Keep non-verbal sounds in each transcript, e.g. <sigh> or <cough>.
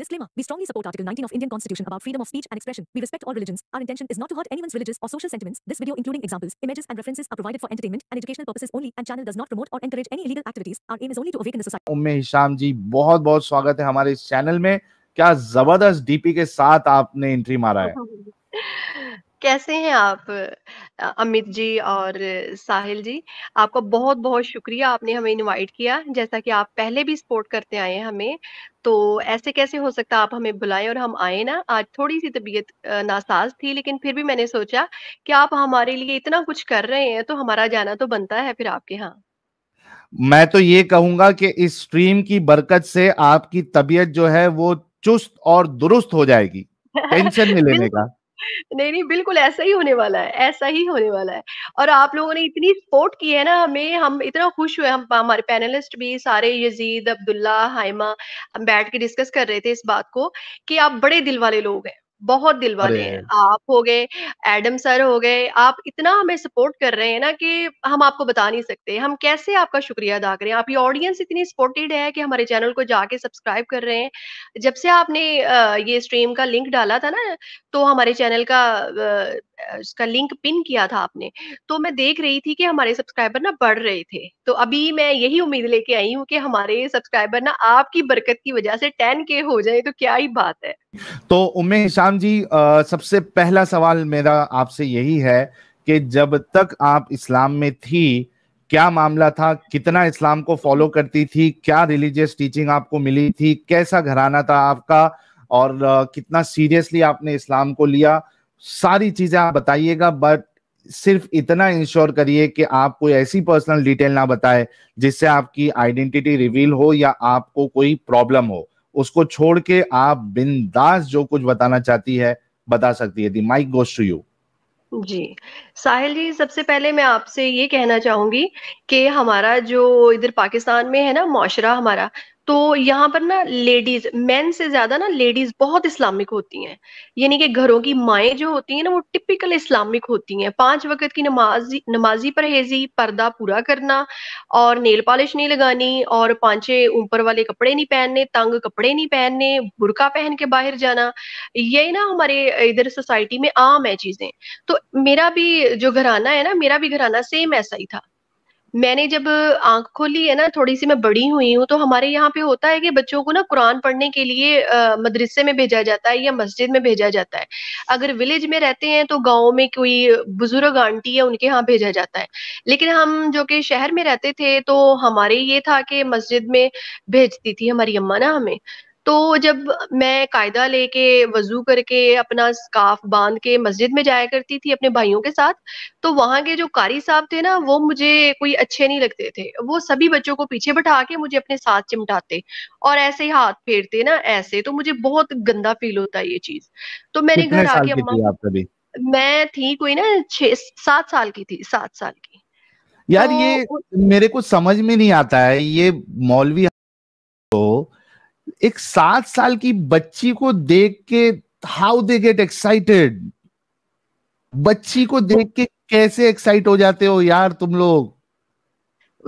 Disclaimer We strongly support Article 19 of Indian Constitution about freedom of speech and expression. We respect all religions. Our intention is not to hurt anyone's religious or social sentiments. This video, including examples, images, and references, are provided for entertainment and educational purposes only, and channel does not promote or encourage any illegal activities. Our aim is only to awaken the society. ام ہشام جی بہت بہت سواگت ہے ہمارے اس channel میں کیا زبردست D P کے ساتھ آپ نے انٹری مارا ہے کیسے ہیں آپ امت جی اور ساحل جی آپ کا بہت بہت شکریہ آپ نے ہمیں انوائٹ کیا جیسا کہ آپ پہلے بھی سپورٹ کرتے آئے ہیں ہمیں تو ایسے کیسے ہو سکتا آپ ہمیں بلائیں اور ہم آئے نا آج تھوڑی سی طبیعت ناساز تھی لیکن پھر بھی میں نے سوچا کہ آپ ہمارے لیے اتنا کچھ کر رہے ہیں تو ہمارا جانا تو بنتا ہے پھر آپ کے ہاں میں تو یہ کہوں گا کہ اس سٹریم کی برکت سے آپ کی طبیعت جو ہے وہ چست اور درست ہو جائے گی ٹینشن نہیں لینے کا نہیں نہیں، بالکل ایسا ہی ہونے والا ہے، ایسا ہی ہونے والا ہے۔ اور آپ لوگوں نے اتنی سپورٹ کی ہے نا، ہمیں، ہم اتنا خوش ہوئے۔ ہم، ہمارے پینلسٹ بھی سارے، یزید، عبداللہ، حائمہ، ہم بیٹھ کے ڈسکس کر رہے تھے اس بات کو کہ آپ بڑے دل والے لوگ ہیں۔ بہت دل والے ہیں۔ آپ ہو گئے ایڈم سر ہو گئے آپ اتنا ہمیں سپورٹ کر رہے ہیں نا کہ ہم آپ کو بتا نہیں سکتے۔ ہم کیسے آپ کا شکریہ ادا کریں؟ آپ کی آڈینس اتنی سپورٹیڈ ہے کہ ہمارے چینل کو جا کے سبسکرائب کر رہے ہیں۔ جب سے آپ نے یہ اسٹریم کا لنک ڈالا تھا نا تو ہمارے چینل کا اس کا لنک پن کیا تھا آپ نے، تو میں دیکھ رہی تھی کہ ہمارے سبسکرائبر نا بڑھ رہے تھے۔ تو ابھی میں یہی امید لے کے آئی ہوں کہ ہمارے سبسکرائبر نا آپ کی برکت کی وجہ سے ٹین کے ہو جائے تو کیا ہی بات ہے۔ تو ام ہشام جی سب سے پہلا سوال میرا آپ سے یہی ہے کہ جب تک آپ اسلام میں تھی، کیا معاملہ تھا؟ کتنا اسلام کو فالو کرتی تھی؟ کیا ریلیجیس ٹیچنگ آپ کو ملی تھی؟ کیسا گھرانہ تھا آپ کا؟ اور کتنا سیریسلی آپ نے اسلام کو لیا؟ ساری چیزیں آپ بتائیے گا بٹ صرف اتنا انشور کریے کہ آپ کوئی ایسی پرسنل ڈیٹیل نہ بتائے جس سے آپ کی آئیڈینٹی ریویل ہو یا آپ کو کوئی پرابلم ہو۔ اس کو چھوڑ کے آپ بنداز جو کچھ بتانا چاہتی ہے بتا سکتی ہے۔ The mic goes to you جی۔ ساحل جی سب سے پہلے میں آپ سے یہ کہنا چاہوں گی کہ ہمارا جو ادھر پاکستان میں ہے نا معاشرہ ہمارا تو یہاں پر نا لیڈیز مین سے زیادہ نا لیڈیز بہت اسلامک ہوتی ہیں۔ یعنی کہ گھروں کی مائیں جو ہوتی ہیں نا وہ ٹپیکل اسلامک ہوتی ہیں۔ پانچ وقت کی نمازی نمازی پرہیزی، پردہ پورا کرنا اور نیل پالش نہیں لگانی اور پانچے اوپر والے کپڑے نہیں پہننے، تنگ کپڑے نہیں پہننے، برقع پہن کے باہر جانا۔ یہ نا ہمارے ادھر سوسائٹی میں عام ہے چیزیں۔ تو میرا بھی جو گھرانہ ہے نا، میرا بھی گھرانہ سیم ایسا ہی تھا۔ میں نے جب آنکھ کھولی ہے نا، تھوڑی سی میں بڑی ہوئی ہوں تو ہمارے یہاں پہ ہوتا ہے کہ بچوں کو نا قرآن پڑھنے کے لیے مدرسے میں بھیجا جاتا ہے یا مسجد میں بھیجا جاتا ہے۔ اگر ولیج میں رہتے ہیں تو گاؤں میں کوئی بزرگ آنٹی ہے ان کے ہاں بھیجا جاتا ہے۔ لیکن ہم جو کہ شہر میں رہتے تھے تو ہمارے یہ تھا کہ مسجد میں بھیجتی تھی ہماری اما نا ہمیں۔ تو جب میں قاعدہ لے کے وضو کر کے اپنا اسکاف باندھ کے مسجد میں جایا کرتی تھی اپنے بھائیوں کے ساتھ تو وہاں کے جو قاری صاحب تھے نا وہ مجھے کوئی اچھے نہیں لگتے تھے۔ وہ سبھی بچوں کو پیچھے بٹھا کے مجھے اپنے ساتھ چمٹاتے اور ایسے ہی ہاتھ پھیرتے نا ایسے۔ تو مجھے بہت گندا فیل ہوتا ہے یہ چیز۔ تو میں نے گھر آ کے اما میں تھی کوئی نا چھ سات سال کی تھی سات سال کی۔ یار یہ میرے کو سمجھ میں نہیں آتا ہے یہ مولوی ایک سات سال کی بچی کو دیکھ کے ہاؤ دے گیٹ ایکسائٹیڈ بچی کو دیکھ کے کیسے ایکسائٹ ہو جاتے ہو یار تم لوگ؟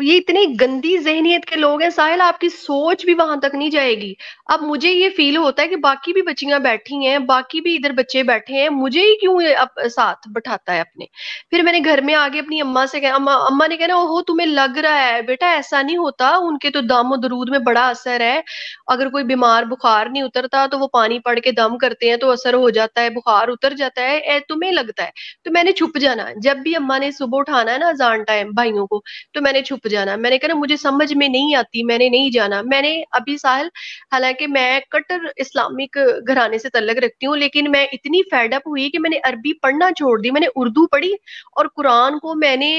یہ اتنی گندی ذہنیت کے لوگ ہیں ساحل، آپ کی سوچ بھی وہاں تک نہیں جائے گی۔ اب مجھے یہ فیل ہوتا ہے کہ باقی بھی بچیاں بیٹھی ہیں، باقی بھی ادھر بچے بیٹھے ہیں، مجھے ہی کیوں ساتھ بٹھاتا ہے اپنے؟ پھر میں نے گھر میں آگے اپنی اما سے کہا اما نے کہنا وہ تمہیں لگ رہا ہے بیٹا، ایسا نہیں ہوتا۔ ان کے تو دم و درود میں بڑا اثر ہے۔ اگر کوئی بیمار، بخار نہیں اترتا تو وہ پانی پڑ کے دم کرتے ہیں تو اثر ہو جاتا ہے، بخار اتر جاتا ہے، اے، تمہیں لگتا ہے۔ تو میں نے چھپ جانا۔ جب بھی اما نے صبح اٹھانا ہے نا زان ٹائم بھائیوں کو، تو میں نے چھپ جانا۔ میں نے کہا نا، مجھے سمجھ میں نہیں آتی، میں نے نہیں جانا۔ میں نے ابھی ساحل، حالانکہ میں کٹر اسلامک گھرانے سے تعلق رکھتی ہوں، لیکن میں اتنی فیڈ اپ ہوئی کہ میں نے عربی پڑھنا چھوڑ دی۔ میں نے اردو پڑھی اور قرآن کو میں نے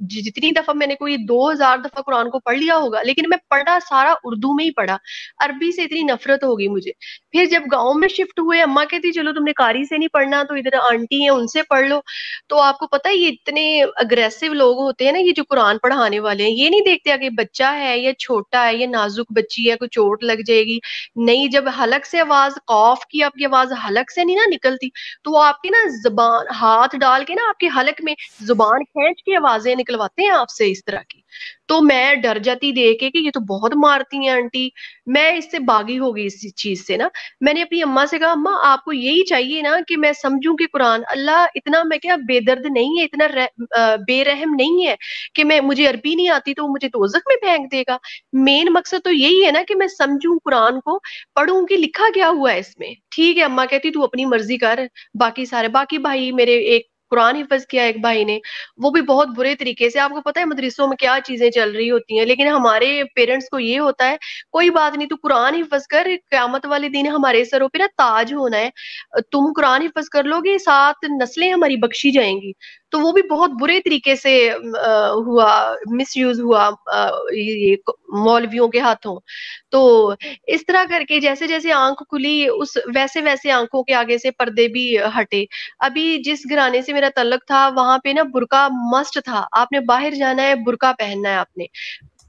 جی، جتنی دفعہ میں نے کوئی دو ہزار دفعہ قرآن کو پڑھ لیا ہوگا، لیکن میں پڑھا، سارا اردو میں ہی پڑھا۔ عربی سے اتنی نفرت ہوگی مجھے۔ پھر جب گاؤں میں شفٹ ہوئے اما کہتی، چلو تم نے کاری سے نہیں پڑھنا، تو ادھر آنٹی ہیں، ان سے پڑھ لو۔ تو آپ کو پتا یہ اتنے اگریسو لوگ ہوتے ہیں نا، یہ جو قرآن پڑھانے والے والے ہیں۔ یہ نہیں دیکھتے اگر بچہ ہے یا چھوٹا ہے یا نازک بچی ہے، کوئی چوٹ لگ جائے گی۔ نہیں، جب حلق سے آواز، قوف کی آپ کی آواز حلق سے نہیں نا نکلتی، تو وہ آپ کی نا زبان، ہاتھ ڈال کے نا آپ کے حلق میں زبان کھینچ کے آوازیں نکلواتے ہیں آپ سے اس طرح کی۔ تو میں ڈر جاتی دیکھ کے کہ یہ تو بہت مارتی ہیں آنٹی۔ میں اس سے باغی ہو گئی اس چیز سے نا۔ میں نے اپنی اماں سے کہا، اماں، آپ کو یہی چاہیے نا کہ میں سمجھوں کہ قرآن اللہ اتنا میں کیا بے درد نہیں ہے، اتنا بے رحم نہیں ہے کہ میں، مجھے عربی نہیں آتی تو مجھے توزک میں پھینک دے گا۔ مین مقصد تو یہی ہے نا کہ میں سمجھوں قرآن کو، پڑھوں کہ لکھا کیا ہوا ہے اس میں۔ ٹھیک ہے، اماں کہتی، تو اپنی مرضی کر، باقی سارے، باقی بھائی میرے ایک قرآن حفظ کیا ایک بھائی نے، وہ بھی بہت برے طریقے سے، آپ کو پتا ہے مدرسوں میں کیا چیزیں چل رہی ہوتی ہیں، لیکن ہمارے پیرنٹس کو یہ ہوتا ہے، کوئی بات نہیں تو قرآن حفظ کر، قیامت والے دن ہمارے سروں پہ نا تاج ہونا ہے۔ تم قرآن حفظ کر لو گے، سات نسلیں ہماری بخشی جائیں گی۔ تو وہ بھی بہت برے طریقے سے ہوا مس یوز ہوا مولویوں کے ہاتھوں۔ تو اس طرح کر کے جیسے جیسے آنکھ کھلی، اس ویسے ویسے آنکھوں کے آگے سے پردے بھی ہٹے۔ ابھی جس گھرانے سے میرا تعلق تھا، وہاں پہ نا برقع مسٹ تھا۔ آپ نے باہر جانا ہے، برقع پہننا ہے آپ نے۔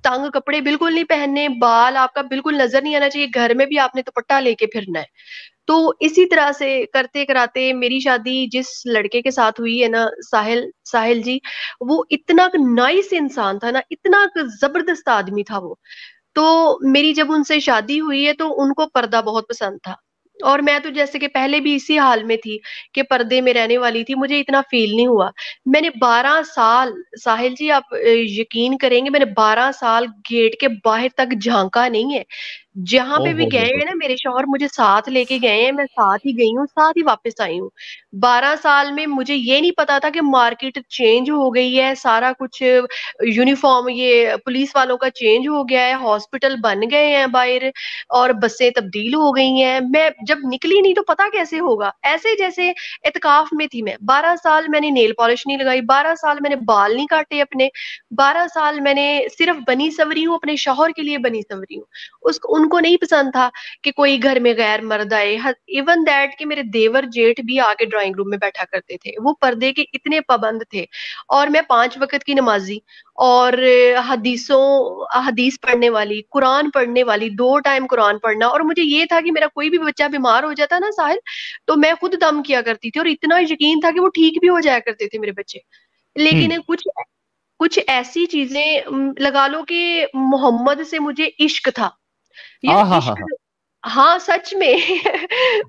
تنگ کپڑے بالکل نہیں پہننے، بال آپ کا بالکل نظر نہیں آنا چاہیے، گھر میں بھی آپ نے دوپٹہ لے کے پھرنا ہے۔ تو اسی طرح سے کرتے کراتے میری شادی جس لڑکے کے ساتھ ہوئی ہے نا، ساحل ساحل جی وہ اتنا نائس انسان تھا نا، اتنا زبردست آدمی تھا وہ۔ تو میری جب ان سے شادی ہوئی ہے تو ان کو پردہ بہت پسند تھا۔ اور میں تو جیسے کہ پہلے بھی اسی حال میں تھی کہ پردے میں رہنے والی تھی، مجھے اتنا فیل نہیں ہوا۔ میں نے بارہ سال، ساحل جی آپ یقین کریں گے، میں نے بارہ سال گیٹ کے باہر تک جھانکا نہیں ہے۔ جہاں پہ بھی گئے ہیں نا میرے شوہر مجھے ساتھ لے کے گئے ہیں میں ساتھ ہی گئی ہوں ساتھ ہی واپس آئی ہوں۔ بارہ سال میں مجھے یہ نہیں پتا تھا کہ مارکیٹ چینج ہو گئی ہے سارا کچھ یونیفارم یہ پولیس والوں کا چینج ہو گیا ہے ہاسپٹل بن گئے ہیں باہر اور بسیں تبدیل ہو گئی ہیں۔ میں جب نکلی نہیں تو پتا کیسے ہوگا؟ ایسے جیسے اتکاف میں تھی میں۔ بارہ سال میں نے نیل پالش نہیں لگائی بارہ سال میں نے بال نہیں کاٹے اپنے۔ بارہ سال میں نے صرف بنی سوری ہوں اپنے شوہر کے لیے بنی سوری ہوں۔ اس ان کو نہیں پسند تھا کہ کوئی گھر میں غیر مرد آئے۔ ایون دیٹ کہ میرے دیور جیٹ بھی آ کے ڈرائنگ روم میں بیٹھا کرتے تھے۔ وہ پردے کے اتنے پابند تھے۔ اور میں پانچ وقت کی نمازی اور حدیثوں حدیث پڑھنے والی قرآن پڑھنے والی دو ٹائم قرآن پڑھنا۔ اور مجھے یہ تھا کہ میرا کوئی بھی بچہ بیمار ہو جاتا نا ساحل تو میں خود دم کیا کرتی تھی اور اتنا یقین تھا کہ وہ ٹھیک بھی ہو جایا کرتے تھے میرے بچے۔ لیکن کچھ کچھ ایسی چیزیں لگا لو کہ محمد سے مجھے عشق تھا۔ 因为你、好好好 ہاں سچ میں۔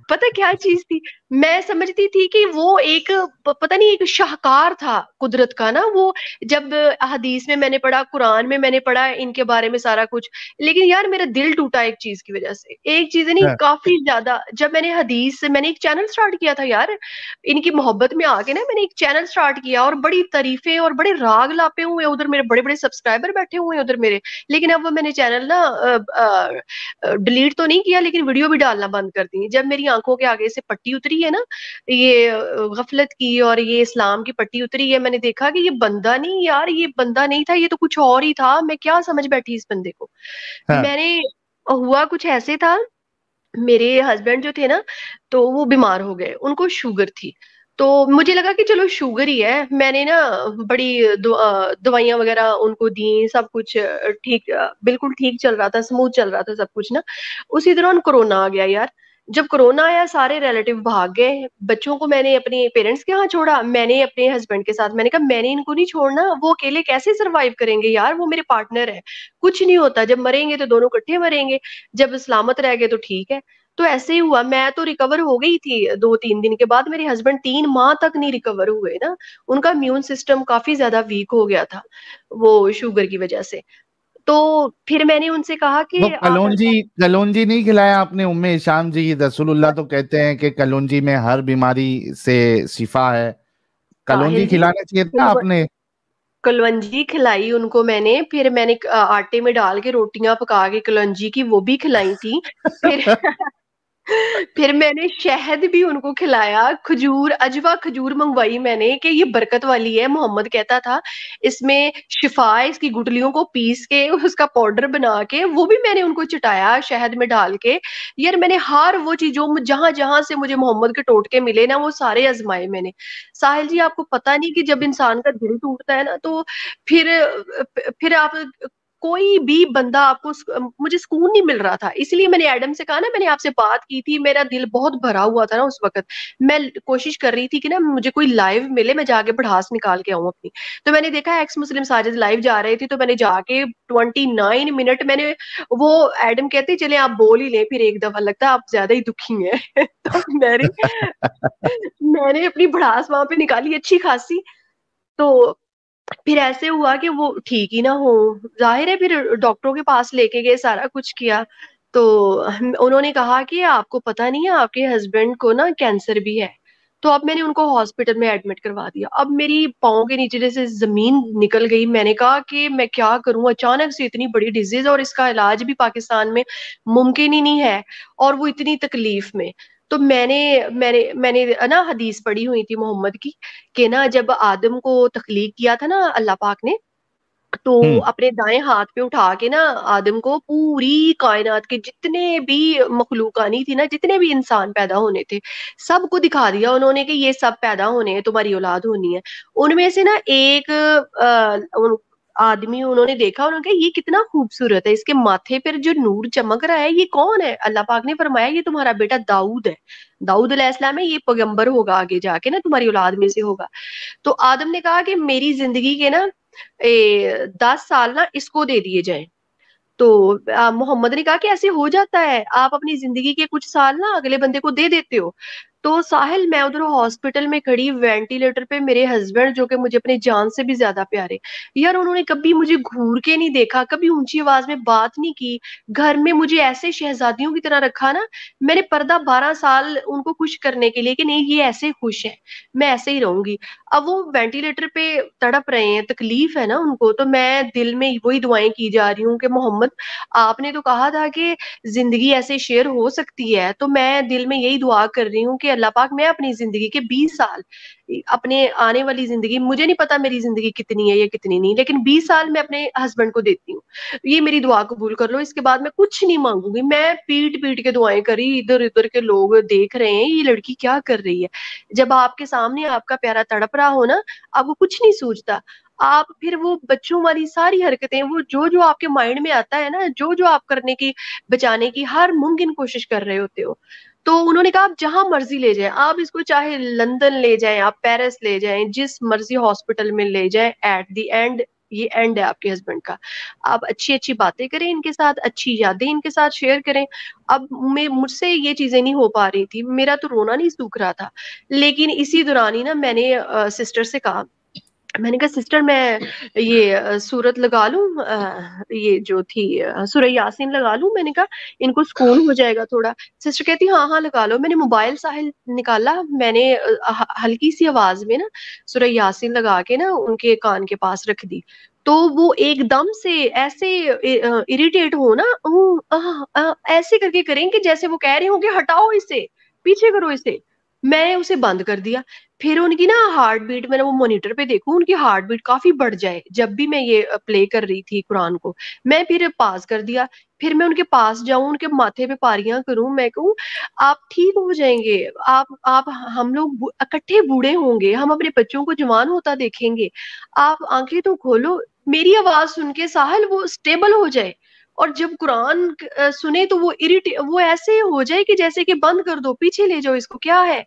پتا کیا چیز تھی؟ میں سمجھتی تھی کہ وہ ایک پتہ نہیں ایک شاہکار تھا قدرت کا نا۔ وہ جب حدیث میں میں نے پڑھا قرآن میں میں نے پڑھا ان کے بارے میں سارا کچھ لیکن یار میرا دل ٹوٹا ایک چیز کی وجہ سے۔ ایک چیز نہیں ہاں۔ کافی زیادہ۔ جب میں نے حدیث میں نے ایک چینل سٹارٹ کیا تھا یار۔ ان کی محبت میں آ کے نا میں نے ایک چینل سٹارٹ کیا اور بڑی تعریفیں اور بڑے راگ لاپے ہوئے۔ ادھر میرے بڑے بڑے سبسکرائبر بیٹھے ہوئے ادھر میرے۔ لیکن اب وہ میں نے چینل نا ڈیلیٹ تو نہیں کیا لیکن ویڈیو بھی ڈالنا بند کر دی جب میری آنکھوں کے آگے سے پٹی اتری ہے نا یہ غفلت کی اور یہ اسلام کی پٹی اتری ہے میں نے دیکھا کہ یہ بندہ نہیں یار یہ بندہ نہیں تھا یہ تو کچھ اور ہی تھا۔ میں کیا سمجھ بیٹھی اس بندے کو؟ ہاں۔ میں نے ہوا کچھ ایسے تھا میرے ہسبینڈ جو تھے نا تو وہ بیمار ہو گئے۔ ان کو شوگر تھی۔ تو مجھے لگا کہ چلو شوگر ہی ہے۔ میں نے نا بڑی دوائیاں وغیرہ ان کو دی سب کچھ ٹھیک، بالکل ٹھیک چل رہا تھا اسموتھ چل رہا تھا سب کچھ نا۔ اسی دوران کرونا آ گیا یار۔ جب کرونا آیا سارے ریلیٹو بھاگ گئے۔ بچوں کو میں نے اپنے پیرنٹس کے ہاں چھوڑا۔ میں نے اپنے ہسبینڈ کے ساتھ، میں نے کہا میں نے ان کو نہیں چھوڑنا، وہ اکیلے کیسے سروائو کریں گے یار؟ وہ میرے پارٹنر ہے کچھ نہیں ہوتا، جب مریں گے تو دونوں کٹھے مریں گے۔ جب سلامت رہ گئے تو ٹھیک ہے۔ تو ایسے ہی ہوا میں تو ریکور ہو گئی تھی دو تین دن کے بعد میرے ہسبینڈ تین ماہ تک نہیں ریکور ہوئے نا۔ ان کا امیون سسٹم کافی زیادہ ویک ہو گیا تھا وہ شوگر کی وجہ سے۔ تو پھر میں نے ان سے کہا کہ کلونجی کلونجی نہیں کھلایا آپ نے؟ ام شام جی رسول اللہ تو کہتے ہیں کہ کلونجی میں ہر بیماری سے شفا ہے۔ کلونجی کھلانا چاہیے تھا آپ نے؟ کلونجی کھلائی ان کو میں نے۔ پھر میں نے آٹے میں ڈال کے روٹیاں پکا کے کلونجی کی وہ بھی کھلائی تھی۔ پھر <laughs> پھر میں نے شہد بھی ان کو کھلایا، کھجور، اجوا کھجور منگوائی میں نے کہ یہ برکت والی ہے، محمد کہتا تھا۔ اس میں شفا، اس کی گٹلیوں کو پیس کے، اس کا پاؤڈر بنا کے، وہ بھی میں نے ان کو چٹایا شہد میں ڈال کے۔ یار میں نے ہر وہ چیز جو جہاں جہاں سے مجھے محمد کے ٹوٹکے ملے نا، وہ سارے آزمائے میں نے۔ ساحل جی آپ کو پتا نہیں کہ جب انسان کا دل ٹوٹتا ہے نا، تو پھر پھر آپ کوئی بھی بندہ آپ کو مجھے سکون نہیں مل رہا تھا۔ اس لیے میں نے ایڈم سے کہا نا میں نے آپ سے بات کی تھی میرا دل بہت بھرا ہوا تھا نا اس وقت۔ میں کوشش کر رہی تھی کہ نا مجھے کوئی لائیو ملے میں جا کے بڑھاس نکال کے آؤں اپنی۔ تو میں نے دیکھا ایکس مسلم ساجد لائیو جا رہے تھے تو میں نے جا کے ٹوینٹی نائن منٹ میں نے وہ ایڈم کہتے چلے آپ بول ہی لیں پھر ایک دفعہ لگتا ہے آپ زیادہ ہی دکھی ہیں۔ <laughs> تو میں نے <laughs> میں نے اپنی بڑھاس وہاں پہ نکالی اچھی خاصی۔ تو پھر ایسے ہوا کہ وہ ٹھیک ہی نہ ہو۔ ظاہر ہے پھر ڈاکٹروں کے پاس لے کے گئے سارا کچھ کیا۔ تو انہوں نے کہا کہ آپ کو پتا نہیں ہے، آپ کے ہسبینڈ کو نا کینسر بھی ہے۔ تو اب میں نے ان کو ہاسپٹل میں ایڈمٹ کروا دیا۔ اب میری پاؤں کے نیچے جیسے زمین نکل گئی۔ میں نے کہا کہ میں کیا کروں؟ اچانک سے اتنی بڑی ڈیزیز اور اس کا علاج بھی پاکستان میں ممکن ہی نہیں ہے۔ اور وہ اتنی تکلیف میں۔ تو میں نے میں نے میں نے نا حدیث پڑھی ہوئی تھی محمد کی کہ نا جب آدم کو تخلیق کیا تھا نا اللہ پاک نے تو اپنے دائیں ہاتھ پہ اٹھا کے نا آدم کو پوری کائنات کے جتنے بھی مخلوقانی تھی نا جتنے بھی انسان پیدا ہونے تھے سب کو دکھا دیا انہوں نے کہ یہ سب پیدا ہونے ہیں تمہاری اولاد ہونی ہے۔ ان میں سے نا ایک آدمی انہوں نے دیکھا انہوں نے کہا، یہ کتنا خوبصورت ہے، اس کے ماتھے پر جو نور چمک رہا ہے، یہ کون ہے؟ اللہ پاک نے فرمایا، یہ تمہارا بیٹا داؤد ہے۔ داؤد علیہ السلام ہے، یہ پیغمبر ہوگا آگے جا کے نا، تمہاری اولاد میں سے ہوگا۔ تو آدم نے کہا کہ میری زندگی کے نا دس سال نا اس کو دے دیے جائیں۔ تو محمد نے کہا کہ ایسے ہو جاتا ہے، آپ اپنی زندگی کے کچھ سال نا اگلے بندے کو دے دیتے ہو۔ تو ساحل میں ادھر ہاسپٹل میں کھڑی وینٹیلیٹر پہ میرے ہسبینڈ جو کہ مجھے اپنے جان سے بھی زیادہ پیارے۔ یار انہوں نے کبھی مجھے گھور کے نہیں دیکھا، کبھی اونچی آواز میں بات نہیں کی۔ گھر میں مجھے ایسے شہزادیوں کی طرح رکھا نا، میں نے پردہ بارہ سال ان کو خوش کرنے کے لیے کہ نہیں، یہ ایسے خوش ہے میں ایسے ہی رہوں گی۔ اب وہ وینٹیلیٹر پہ تڑپ رہے ہیں، تکلیف ہے نا ان کو۔ تو میں دل میں وہی دعائیں کی جا رہی ہوں کہ محمد، آپ نے تو کہا تھا کہ زندگی ایسے شیئر ہو سکتی ہے۔ تو میں دل میں یہی دعا کر رہی ہوں کہ اللہ پاک میں اپنی زندگی کے بیس سال، اپنے آنے والی زندگی، مجھے نہیں پتا میری زندگی کتنی ہے یا کتنی نہیں، لیکن بیس سال میں اپنے ہسبینڈ کو دیتی ہوں۔ یہ میری دعا قبول کر لو، اس کے بعد میں کچھ نہیں مانگوں گی۔ میں پیٹ پیٹ کے دعائیں کری ادھر ادھر کے لوگ دیکھ رہے ہیں، یہ لڑکی کیا کر رہی ہے؟ جب آپ کے سامنے آپ کا پیارا تڑپ رہا ہو نا اب وہ کچھ نہیں سوچتا۔ آپ پھر وہ بچوں والی ساری حرکتیں، وہ جو جو آپ کے مائنڈ میں آتا ہے نا، جو جو آپ کرنے کی، بچانے کی ہر ممکن کوشش کر رہے ہوتے ہو۔ تو انہوں نے کہا آپ جہاں مرضی لے جائیں، آپ اس کو چاہے لندن لے جائیں، آپ پیرس لے جائیں، جس مرضی ہاسپٹل میں لے جائیں ایٹ دی اینڈ یہ اینڈ ہے آپ کے ہسبینڈ کا۔ آپ اچھی اچھی باتیں کریں ان کے ساتھ، اچھی یادیں ان کے ساتھ شیئر کریں۔ اب میں مجھ سے یہ چیزیں نہیں ہو پا رہی تھی، میرا تو رونا نہیں سوکھ رہا تھا۔ لیکن اسی دوران ہی نا میں نے سسٹر سے کہا میں نے کہا سسٹر میں یہ سورت لگا لوں یہ جو تھی سورہ یاسین لگا لوں. میں نے کہا، ان کو سکون ہو جائے گا تھوڑا. سسٹر کہتی ہاں ہاں لگا لو. میں نے موبائل ساحل نکالا، میں نے ہلکی سی آواز میں نا سورہ یاسین لگا کے نا ان کے کان کے پاس رکھ دی۔ تو وہ ایک دم سے ایسے اریٹیٹ ہو نا ایسے کر کے کریں کہ جیسے وہ کہہ رہے ہوں کہ ہٹاؤ اسے، پیچھے کرو اسے۔ میں اسے بند کر دیا۔ پھر ان کی نا ہارٹ بیٹ میں وہ مانیٹر پہ دیکھوں، ان کی ہارٹ بیٹ کافی بڑھ جائے۔ جب بھی میں یہ پلے کر رہی تھی قرآن کو، میں پھر پاس کر دیا۔ پھر میں ان کے پاس جاؤں، ان کے ماتھے پہ پاریاں کروں، میں کہوں، آپ ٹھیک ہو جائیں گے۔ آپ آپ، ہم لوگ اکٹھے بوڑھے ہوں گے۔ ہم اپنے بچوں کو جوان ہوتا دیکھیں گے۔ آپ آنکھیں تو کھولو۔ میری آواز سن کے ساحل وہ اسٹیبل ہو جائے۔ اور جب قرآن سنے تو وہ اریٹ وہ ایسے ہو جائے کہ جیسے کہ بند کر دو، پیچھے لے جاؤ، اس کو کیا ہے؟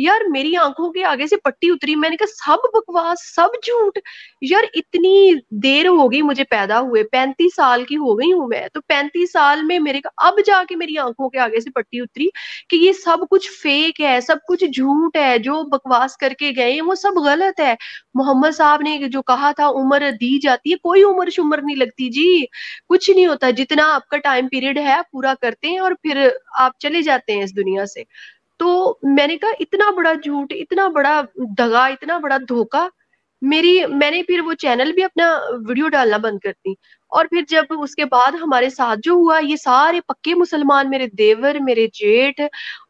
یار میری آنکھوں کے آگے سے پٹی اتری، میں نے کہا، سب بکواس، سب جھوٹ۔ یار اتنی دیر ہو گئی مجھے پیدا ہوئے، پینتیس سال کی ہو گئی ہوں میں۔ تو پینتیس سال میں میرے اب جا کے میری آنکھوں کے آگے سے پٹی اتری کہ یہ سب کچھ فیک ہے، سب کچھ جھوٹ ہے، جو بکواس کر کے گئے وہ سب غلط ہے۔ محمد صاحب نے جو کہا تھا، عمر دی جاتی ہے، کوئی عمر شمر نہیں لگتی جی۔ کچھ نہیں ہوتا، جتنا آپ کا ٹائم پیریڈ ہے پورا کرتے ہیں اور پھر آپ چلے جاتے ہیں اس دنیا سے۔ تو میں نے کہا اتنا بڑا جھوٹ اتنا بڑا دگا اتنا بڑا دھوکا میری میں نے پھر وہ چینل بھی اپنا ویڈیو ڈالنا بند کر دی۔ اور پھر جب اس کے بعد ہمارے ساتھ جو ہوا یہ سارے پکے مسلمان میرے دیور میرے جیٹ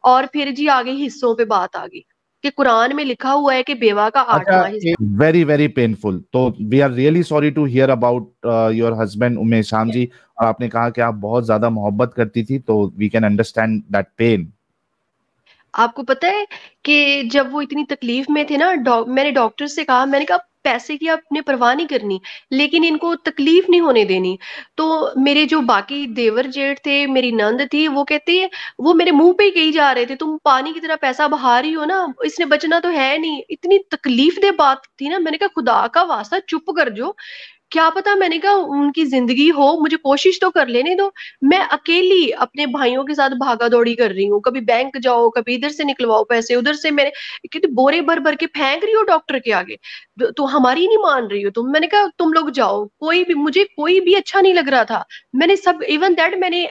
اور پھر جی آگے حصوں پہ بات آ گئی کہ قرآن میں لکھا ہوا ہے کہ بیوہ کا آٹھواں حصہ۔ ویری ویری پینفل تو we are really sorry to hear about your husband um Sham ji اور آپ نے کہا کہ آپ بہت زیادہ محبت کرتی تھی تو we can understand that pain آپ کو پتا ہے کہ جب وہ اتنی تکلیف میں تھے نا میں نے ڈاکٹر سے کہا، میں نے کہا، پیسے کی آپ نے پرواہ نہیں کرنی، لیکن ان کو تکلیف نہیں ہونے دینی۔ تو میرے جو باقی دیور جیٹ تھے، میری نند تھی، وہ کہتی ہے، وہ میرے منہ پہ ہی کہی جا رہے تھے، تم پانی کی طرح پیسہ بہا رہی ہو نا، اس نے بچنا تو ہے نہیں۔ اتنی تکلیف دہ بات تھی نا، میں نے کہا، خدا کا واسطہ، چپ کر جو۔ کیا پتا میں نے کہا ان کی زندگی ہو، مجھے کوشش تو کر لینے دو۔ میں اکیلی اپنے بھائیوں کے ساتھ بھاگا دوڑی کر رہی ہوں۔ کبھی بینک جاؤ، کبھی ادھر سے نکلواؤ پیسے، ادھر سے میرے بورے بھر بھر کے پھینک رہی ہو ڈاکٹر کے آگے۔ تو ہماری نہیں مان رہی ہو تم۔ میں نے کہا تم لوگ جاؤ۔ کوئی بھی، مجھے کوئی بھی اچھا نہیں لگ رہا تھا۔ میں نے سب ایون دیٹ میں نے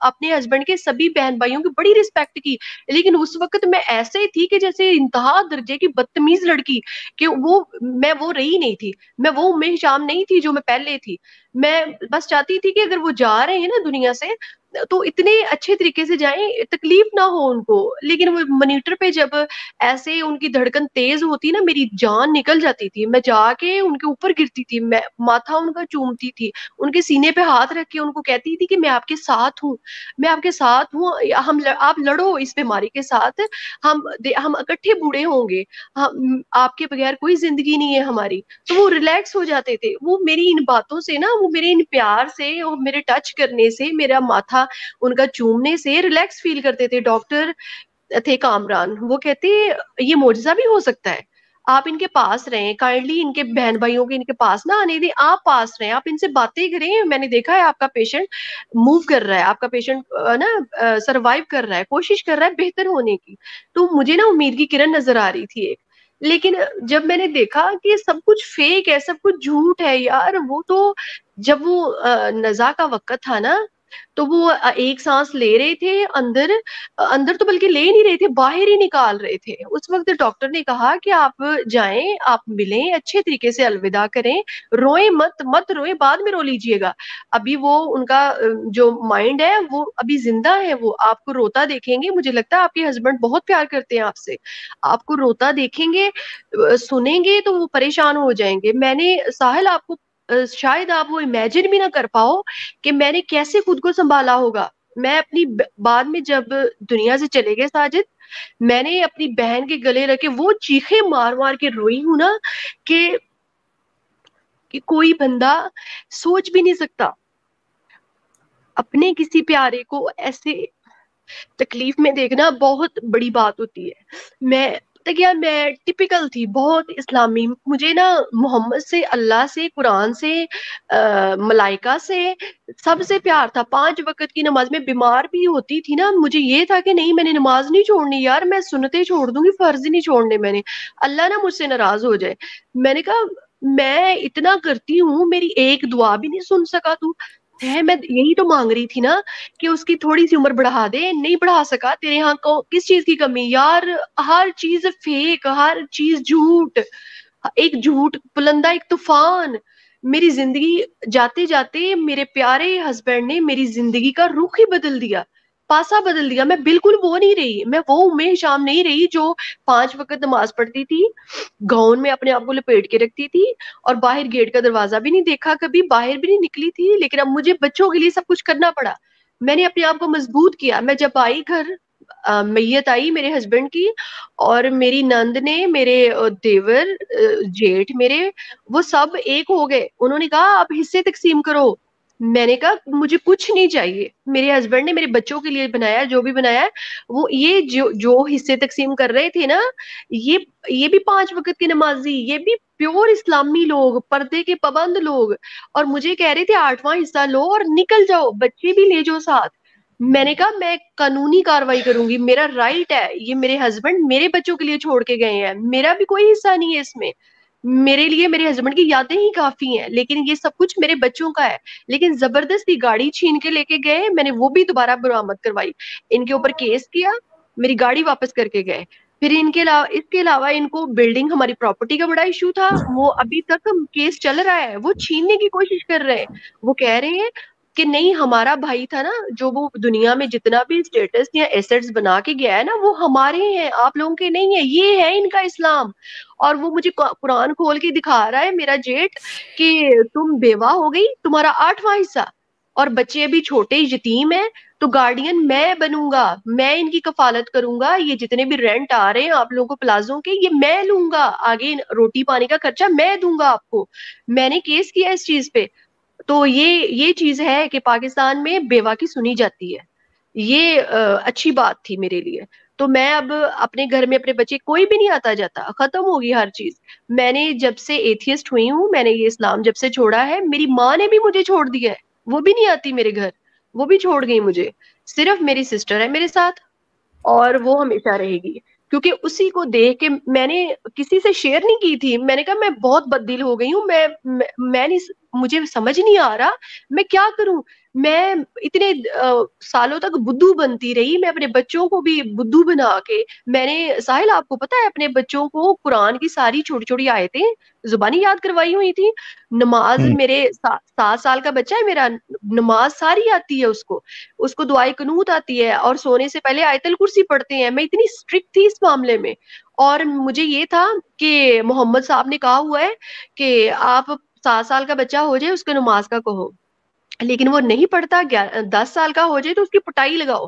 اپنے ہسبینڈ کے سبھی بہن بھائیوں کی بڑی رسپیکٹ کی۔ لیکن اس وقت میں ایسے تھی کہ جیسے انتہا درجے کی بدتمیز لڑکی کہ وہ، میں وہ رہی نہیں تھی۔ میں وہ میں شام نہیں تھی جو میں پہلے تھی۔ میں بس چاہتی تھی کہ اگر وہ جا رہے ہیں نا دنیا سے، تو اتنے اچھے طریقے سے جائیں، تکلیف نہ ہو ان کو۔ لیکن وہ منیٹر پہ جب ایسے ان کی دھڑکن تیز ہوتی نا، میری جان نکل جاتی تھی۔ میں جا کے ان کے اوپر گرتی تھی، میں ماتھا ان کا چومتی تھی۔ ان کے سینے پہ ہاتھ رکھ کے ان کو کہتی تھی کہ میں آپ کے ساتھ ہوں، میں آپ کے ساتھ ہوں، ہم آپ لڑو اس بیماری کے ساتھ۔ ہم ہم اکٹھے بوڑھے ہوں گے۔ آپ کے بغیر کوئی زندگی نہیں ہے ہماری۔ تو وہ ریلیکس ہو جاتے تھے۔ وہ میری ان باتوں سے نا، وہ وہ میرے ان پیار سے اور میرے ٹچ کرنے سے، میرا ماتھا ان کا چومنے سے ریلیکس فیل کرتے تھے ڈاکٹر تھے کامران۔ وہ کہتے، یہ معجزہ بھی ہو سکتا ہے۔ آپ ان کے پاس رہیں کائنڈلی ان کے بہن بھائیوں کے ان کے پاس نہ آنے دیں۔ آپ پاس رہیں، آپ ان سے باتیں کریں۔ میں نے دیکھا ہے، آپ کا پیشنٹ موو کر رہا ہے، آپ کا پیشنٹ نا سروائیو کر رہا ہے، کوشش کر رہا ہے بہتر ہونے کی۔ تو مجھے نا امید کی کرن نظر آ رہی تھی ایک۔ لیکن جب میں نے دیکھا کہ سب کچھ فیک ہے، سب کچھ جھوٹ ہے، یار، وہ تو جب وہ نزا کا وقت تھا نا، تو وہ ایک سانس لے رہے تھے اندر اندر تو بلکہ لے نہیں رہے تھے، باہر ہی نکال رہے تھے۔ اس وقت ڈاکٹر نے کہا کہ آپ جائیں، آپ ملیں، اچھے طریقے سے الوداع کریں، روئیں مت مت روئیں، بعد میں رو لیجیے گا۔ ابھی وہ، ان کا جو مائنڈ ہے، وہ ابھی زندہ ہے وہ۔ آپ کو روتا دیکھیں گے، مجھے لگتا ہے آپ کے ہسبینڈ بہت پیار کرتے ہیں آپ سے۔ آپ کو روتا دیکھیں گے سنیں گے تو وہ پریشان ہو جائیں گے۔ میں نے ساحل آپ کو شاید آپ وہ امیجن بھی نہ کر پاؤ کہ میں نے کیسے خود کو سنبھالا ہوگا۔ میں اپنی بعد میں جب دنیا سے چلے گئے ساجد، میں نے اپنی بہن کے گلے رکھے وہ چیخے مار مار کے روئی ہوں نا کہ کہ کوئی بندہ سوچ بھی نہیں سکتا۔ اپنے کسی پیارے کو ایسے تکلیف میں دیکھنا بہت بڑی بات ہوتی ہے۔ میں کیا میں ٹپیکل تھی، بہت اسلامی۔ مجھے نا محمد سے، اللہ سے، قرآن سے ملائکہ سے سب سے پیار تھا۔ پانچ وقت کی نماز میں بیمار بھی ہوتی تھی نا۔ مجھے یہ تھا کہ نہیں، میں نے نماز نہیں چھوڑنی یار، میں سنتے چھوڑ دوں گی، فرض نہیں چھوڑنے میں نے۔ اللہ نا مجھ سے ناراض ہو جائے۔ میں نے کہا، میں اتنا کرتی ہوں، میری ایک دعا بھی نہیں سن سکا تو۔ ہے، میں یہی تو مانگ رہی تھی نا کہ اس کی تھوڑی سی عمر بڑھا دے، نہیں بڑھا سکا، تیرے یہاں کو کس چیز کی کمی؟ یار، ہر چیز فیک ہر چیز جھوٹ، ایک جھوٹ پلندہ ایک طوفان۔ میری زندگی جاتے جاتے میرے پیارے ہسبینڈ نے میری زندگی کا رخ ہی بدل دیا۔ پاسا بدل دیا۔ میں بالکل وہ نہیں رہی۔ میں وہ امید شام نہیں رہی جو پانچ وقت نماز پڑھتی تھی، گاؤن میں اپنے آپ کو لپیٹ کے رکھتی تھی اور باہر گیٹ کا دروازہ بھی نہیں دیکھا۔ کبھی باہر بھی نہیں نکلی تھی، لیکن اب مجھے بچوں کے لیے سب کچھ کرنا پڑا۔ میں نے اپنے آپ کو مضبوط کیا۔ میں جب آئی گھر میت آئی میرے ہسبینڈ کی اور میری نند نے میرے دیور جیٹ میرے، وہ سب ایک ہو گئے۔ انہوں نے کہا، آپ حصے تقسیم کرو۔ میں نے کہا، مجھے کچھ نہیں چاہیے۔ میرے ہسبینڈ نے میرے بچوں کے لیے بنایا، جو بھی بنایا، وہ یہ جو جو حصے تقسیم کر رہے تھے نا، یہ یہ بھی پانچ وقت کی نمازی، یہ بھی پیور اسلامی لوگ، پردے کے پابند لوگ۔ اور مجھے کہہ رہے تھے، آٹھواں حصہ لو اور نکل جاؤ، بچے بھی لے جاؤ ساتھ۔ میں نے کہا، میں قانونی کاروائی کروں گی، میرا رائٹ ہے، یہ میرے ہسبینڈ میرے بچوں کے لیے چھوڑ کے گئے ہیں۔ میرا بھی کوئی حصہ نہیں ہے اس میں۔ میرے لیے میرے ہسبینڈ کی یادیں ہی کافی ہیں، لیکن یہ سب کچھ میرے بچوں کا ہے۔ لیکن زبردستی گاڑی چھین کے لے کے گئے، میں نے وہ بھی دوبارہ برآمد کروائی۔ ان کے اوپر کیس کیا، میری گاڑی واپس کر کے گئے۔ پھر ان کے علاوہ، اس کے علاوہ ان کو بلڈنگ ہماری پراپرٹی کا بڑا ایشو تھا۔ وہ ابھی تک کیس چل رہا ہے، وہ چھیننے کی کوشش کر رہے ہیں۔ وہ کہہ رہے ہیں کہ نہیں ہمارا بھائی تھا نا جو وہ دنیا میں جتنا بھی اسٹیٹس یا ایسٹس بنا کے گیا ہے نا وہ ہمارے ہیں، آپ لوگوں کے نہیں ہیں، یہ ہے ان کا اسلام۔ اور وہ مجھے قرآن کھول کے دکھا رہا ہے میرا جیٹ کہ تم بیوہ ہو گئی، تمہارا آٹھواں حصہ۔ اور بچے ابھی چھوٹے یتیم ہیں، تو گارڈین میں بنوں گا، میں ان کی کفالت کروں گا، یہ جتنے بھی رینٹ آ رہے ہیں آپ لوگوں کو پلازوں کے، یہ میں لوں گا۔ آگے روٹی پانی کا خرچہ میں دوں گا آپ کو۔ میں نے کیس کیا اس چیز پہ۔ تو یہ یہ چیز ہے کہ پاکستان میں بیوہ کی سنی جاتی ہے۔ یہ اچھی بات تھی میرے لیے۔ تو میں اب اپنے گھر میں اپنے بچے کوئی بھی نہیں آتا جاتا، ختم ہوگی ہر چیز۔ میں نے جب سے ایتھیسٹ ہوئی ہوں، میں نے یہ اسلام جب سے چھوڑا ہے، میری ماں نے بھی مجھے چھوڑ دیا ہے۔ وہ بھی نہیں آتی میرے گھر، وہ بھی چھوڑ گئی مجھے۔ صرف میری سسٹر ہے میرے ساتھ اور وہ ہمیشہ رہے گی۔ کیونکہ اسی کو دیکھ کے میں نے کسی سے شیئر نہیں کی تھی۔ میں نے کہا میں بہت بد ہو گئی ہوں میں میں نہیں، مجھے سمجھ نہیں آ رہا، میں کیا کروں؟ میں اتنے سالوں تک بدھو بنتی رہی میں اپنے بچوں کو بھی بدھو بنا کے میں نے ساحل آپ کو پتا ہے اپنے بچوں کو قرآن کی ساری چھوٹی چھوٹی آیتیں زبانی یاد کروائی ہوئی تھی نماز میرے سات سال کا بچہ ہے میرا نماز ساری آتی ہے اس کو۔ اس کو دعائیں کنوت آتی ہے اور سونے سے پہلے آیت الکرسی پڑھتے ہیں۔ میں اتنی اسٹرکٹ تھی اس معاملے میں۔ اور مجھے یہ تھا کہ محمد صاحب نے کہا ہوا ہے کہ آپ سات سال کا بچہ ہو جائے اس کو نماز کا کہو۔ لیکن وہ نہیں پڑھتا دس سال کا ہو جائے تو اس کی پٹائی لگاؤ۔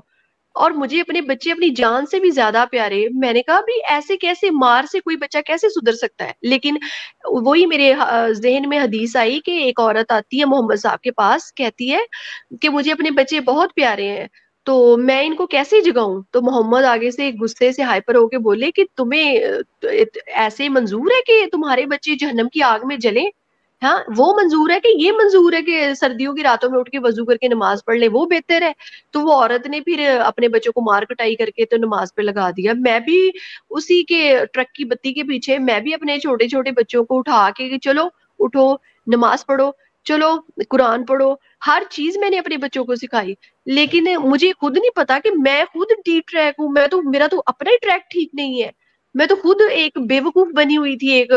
اور مجھے اپنے بچے، اپنی جان سے بھی زیادہ پیارے۔ میں نے کہا، بھی ایسے کیسے، مار سے کوئی بچہ کیسے سدھر سکتا ہے؟ لیکن وہی میرے ذہن میں حدیث آئی کہ ایک عورت آتی ہے محمد صاحب کے پاس، کہتی ہے کہ مجھے اپنے بچے بہت پیارے ہیں، تو میں ان کو کیسے جگاؤں؟ تو محمد آگے سے غصے سے ہائپر ہو کے بولے کہ تمہیں ایسے منظور ہے کہ تمہارے بچے جہنم کی آگ میں جلیں؟ ہاں وہ منظور ہے کہ یہ منظور ہے کہ سردیوں کی راتوں میں اٹھ کے وضو کر کے نماز پڑھ لے، وہ بہتر ہے۔ تو وہ عورت نے پھر اپنے بچوں کو مار کٹائی کر کے تو نماز پہ لگا دیا۔ میں بھی اسی کے ٹرک کی بتی کے پیچھے میں بھی اپنے چھوٹے چھوٹے بچوں کو اٹھا کے کہ چلو اٹھو، نماز پڑھو، چلو قرآن پڑھو۔ ہر چیز میں نے اپنے بچوں کو سکھائی۔ لیکن مجھے خود نہیں پتا کہ میں خود ڈی ٹریک ہوں، میں تو، میرا تو اپنا ہی ٹریک ٹھیک نہیں ہے۔ میں تو خود ایک بیوقوف بنی ہوئی تھی، ایک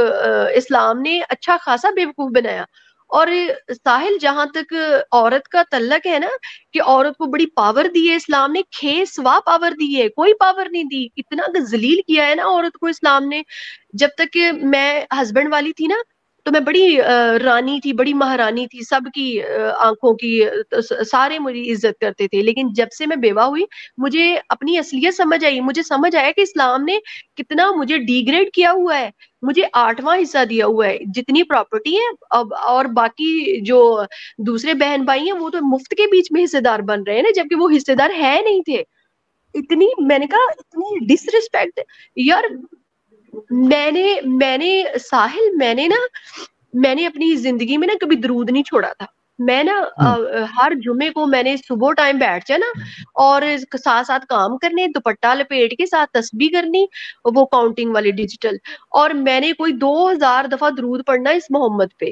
اسلام نے اچھا خاصا بے وقوف بنایا۔ اور ساحل جہاں تک عورت کا تعلق ہے نا، کہ عورت کو بڑی پاور دی ہے اسلام نے کھے سوا پاور دی ہے، کوئی پاور نہیں دی۔ اتنا ذلیل کیا ہے نا عورت کو اسلام نے۔ جب تک کہ میں ہسبینڈ والی تھی نا تو میں بڑی رانی تھی، بڑی مہارانی تھی، سب کی آنکھوں کی سارے مجھے عزت کرتے تھے۔ لیکن جب سے میں بیوہ ہوئی، مجھے اپنی اصلیت سمجھ آئی۔ مجھے سمجھ آیا کہ اسلام نے کتنا مجھے ڈی گریڈ کیا ہوا ہے۔ مجھے آٹھواں حصہ دیا ہوا ہے۔ جتنی پراپرٹی ہے اب، اور باقی جو دوسرے بہن بھائی ہیں، وہ تو مفت کے بیچ میں حصے دار بن رہے ہیں نا، جبکہ وہ حصے دار ہے نہیں تھے۔ اتنی، میں نے کہا، اتنی ڈس ریسپیکٹ یار میں نے میں نے ساحل میں نے نا میں نے اپنی زندگی میں نا کبھی درود نہیں چھوڑا تھا۔ میں نا ہر جمعے کو میں نے صبح ٹائم بیٹھ جانا اور ساتھ ساتھ کام کرنے دوپٹہ لپیٹ کے ساتھ تسبیح کرنی وہ کاؤنٹنگ والی ڈیجیٹل اور میں نے کوئی دو ہزار دفعہ درود پڑھنا اس محمد پہ۔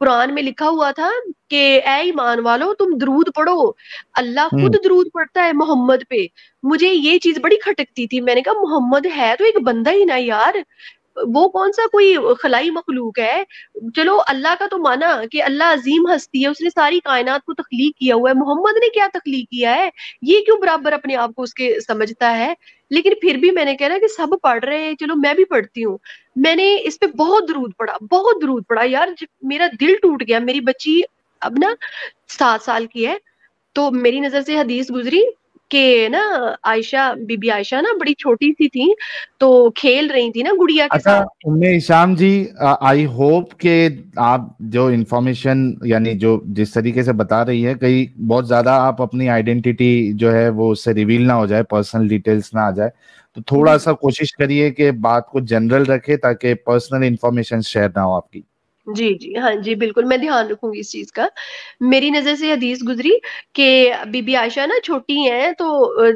قرآن میں لکھا ہوا تھا کہ اے ایمان والو تم درود پڑھو۔ اللہ خود درود پڑھتا ہے محمد پہ۔ مجھے یہ چیز بڑی کھٹکتی تھی۔ میں نے کہا محمد ہے تو ایک بندہ ہی نا یار۔ وہ کون سا کوئی خلائی مخلوق ہے؟ چلو اللہ کا تو مانا کہ اللہ عظیم ہستی ہے اس نے ساری کائنات کو تخلیق کیا ہوا ہے۔ محمد نے کیا تخلیق کیا ہے؟ یہ کیوں برابر اپنے آپ کو اس کے سمجھتا ہے؟ لیکن پھر بھی میں نے کہا کہ سب پڑھ رہے ہیں، چلو میں بھی پڑھتی ہوں۔ میں نے اس پہ بہت درود پڑھا، بہت درود پڑھا۔ یار میرا دل ٹوٹ گیا، میری بچی اب نا سات سال کی ہے، تو میری نظر سے حدیث گزری۔ کہ نا عائشہ بی بی عائشہ نا بڑی چھوٹی سی تھی تو کھیل رہی تھی نا گڑیا کے اچھا شام جی آئی ہوپ کہ آپ جو انفارمیشن یعنی جو جس طریقے سے بتا رہی ہے کہیں بہت زیادہ آپ اپنی آئیڈینٹی جو ہے وہ اس سے ریویل نہ ہو جائے پرسنل ڈیٹیلز نہ آ جائے۔ تو تھوڑا سا کوشش کریے کہ بات کو جنرل رکھے تاکہ پرسنل انفارمیشن شیئر نہ ہو آپ کی۔ جی جی ہاں جی بالکل میں دھیان رکھوں گی اس چیز کا۔ میری نظر سے حدیث گزری کہ بی بی عائشہ نا چھوٹی ہیں تو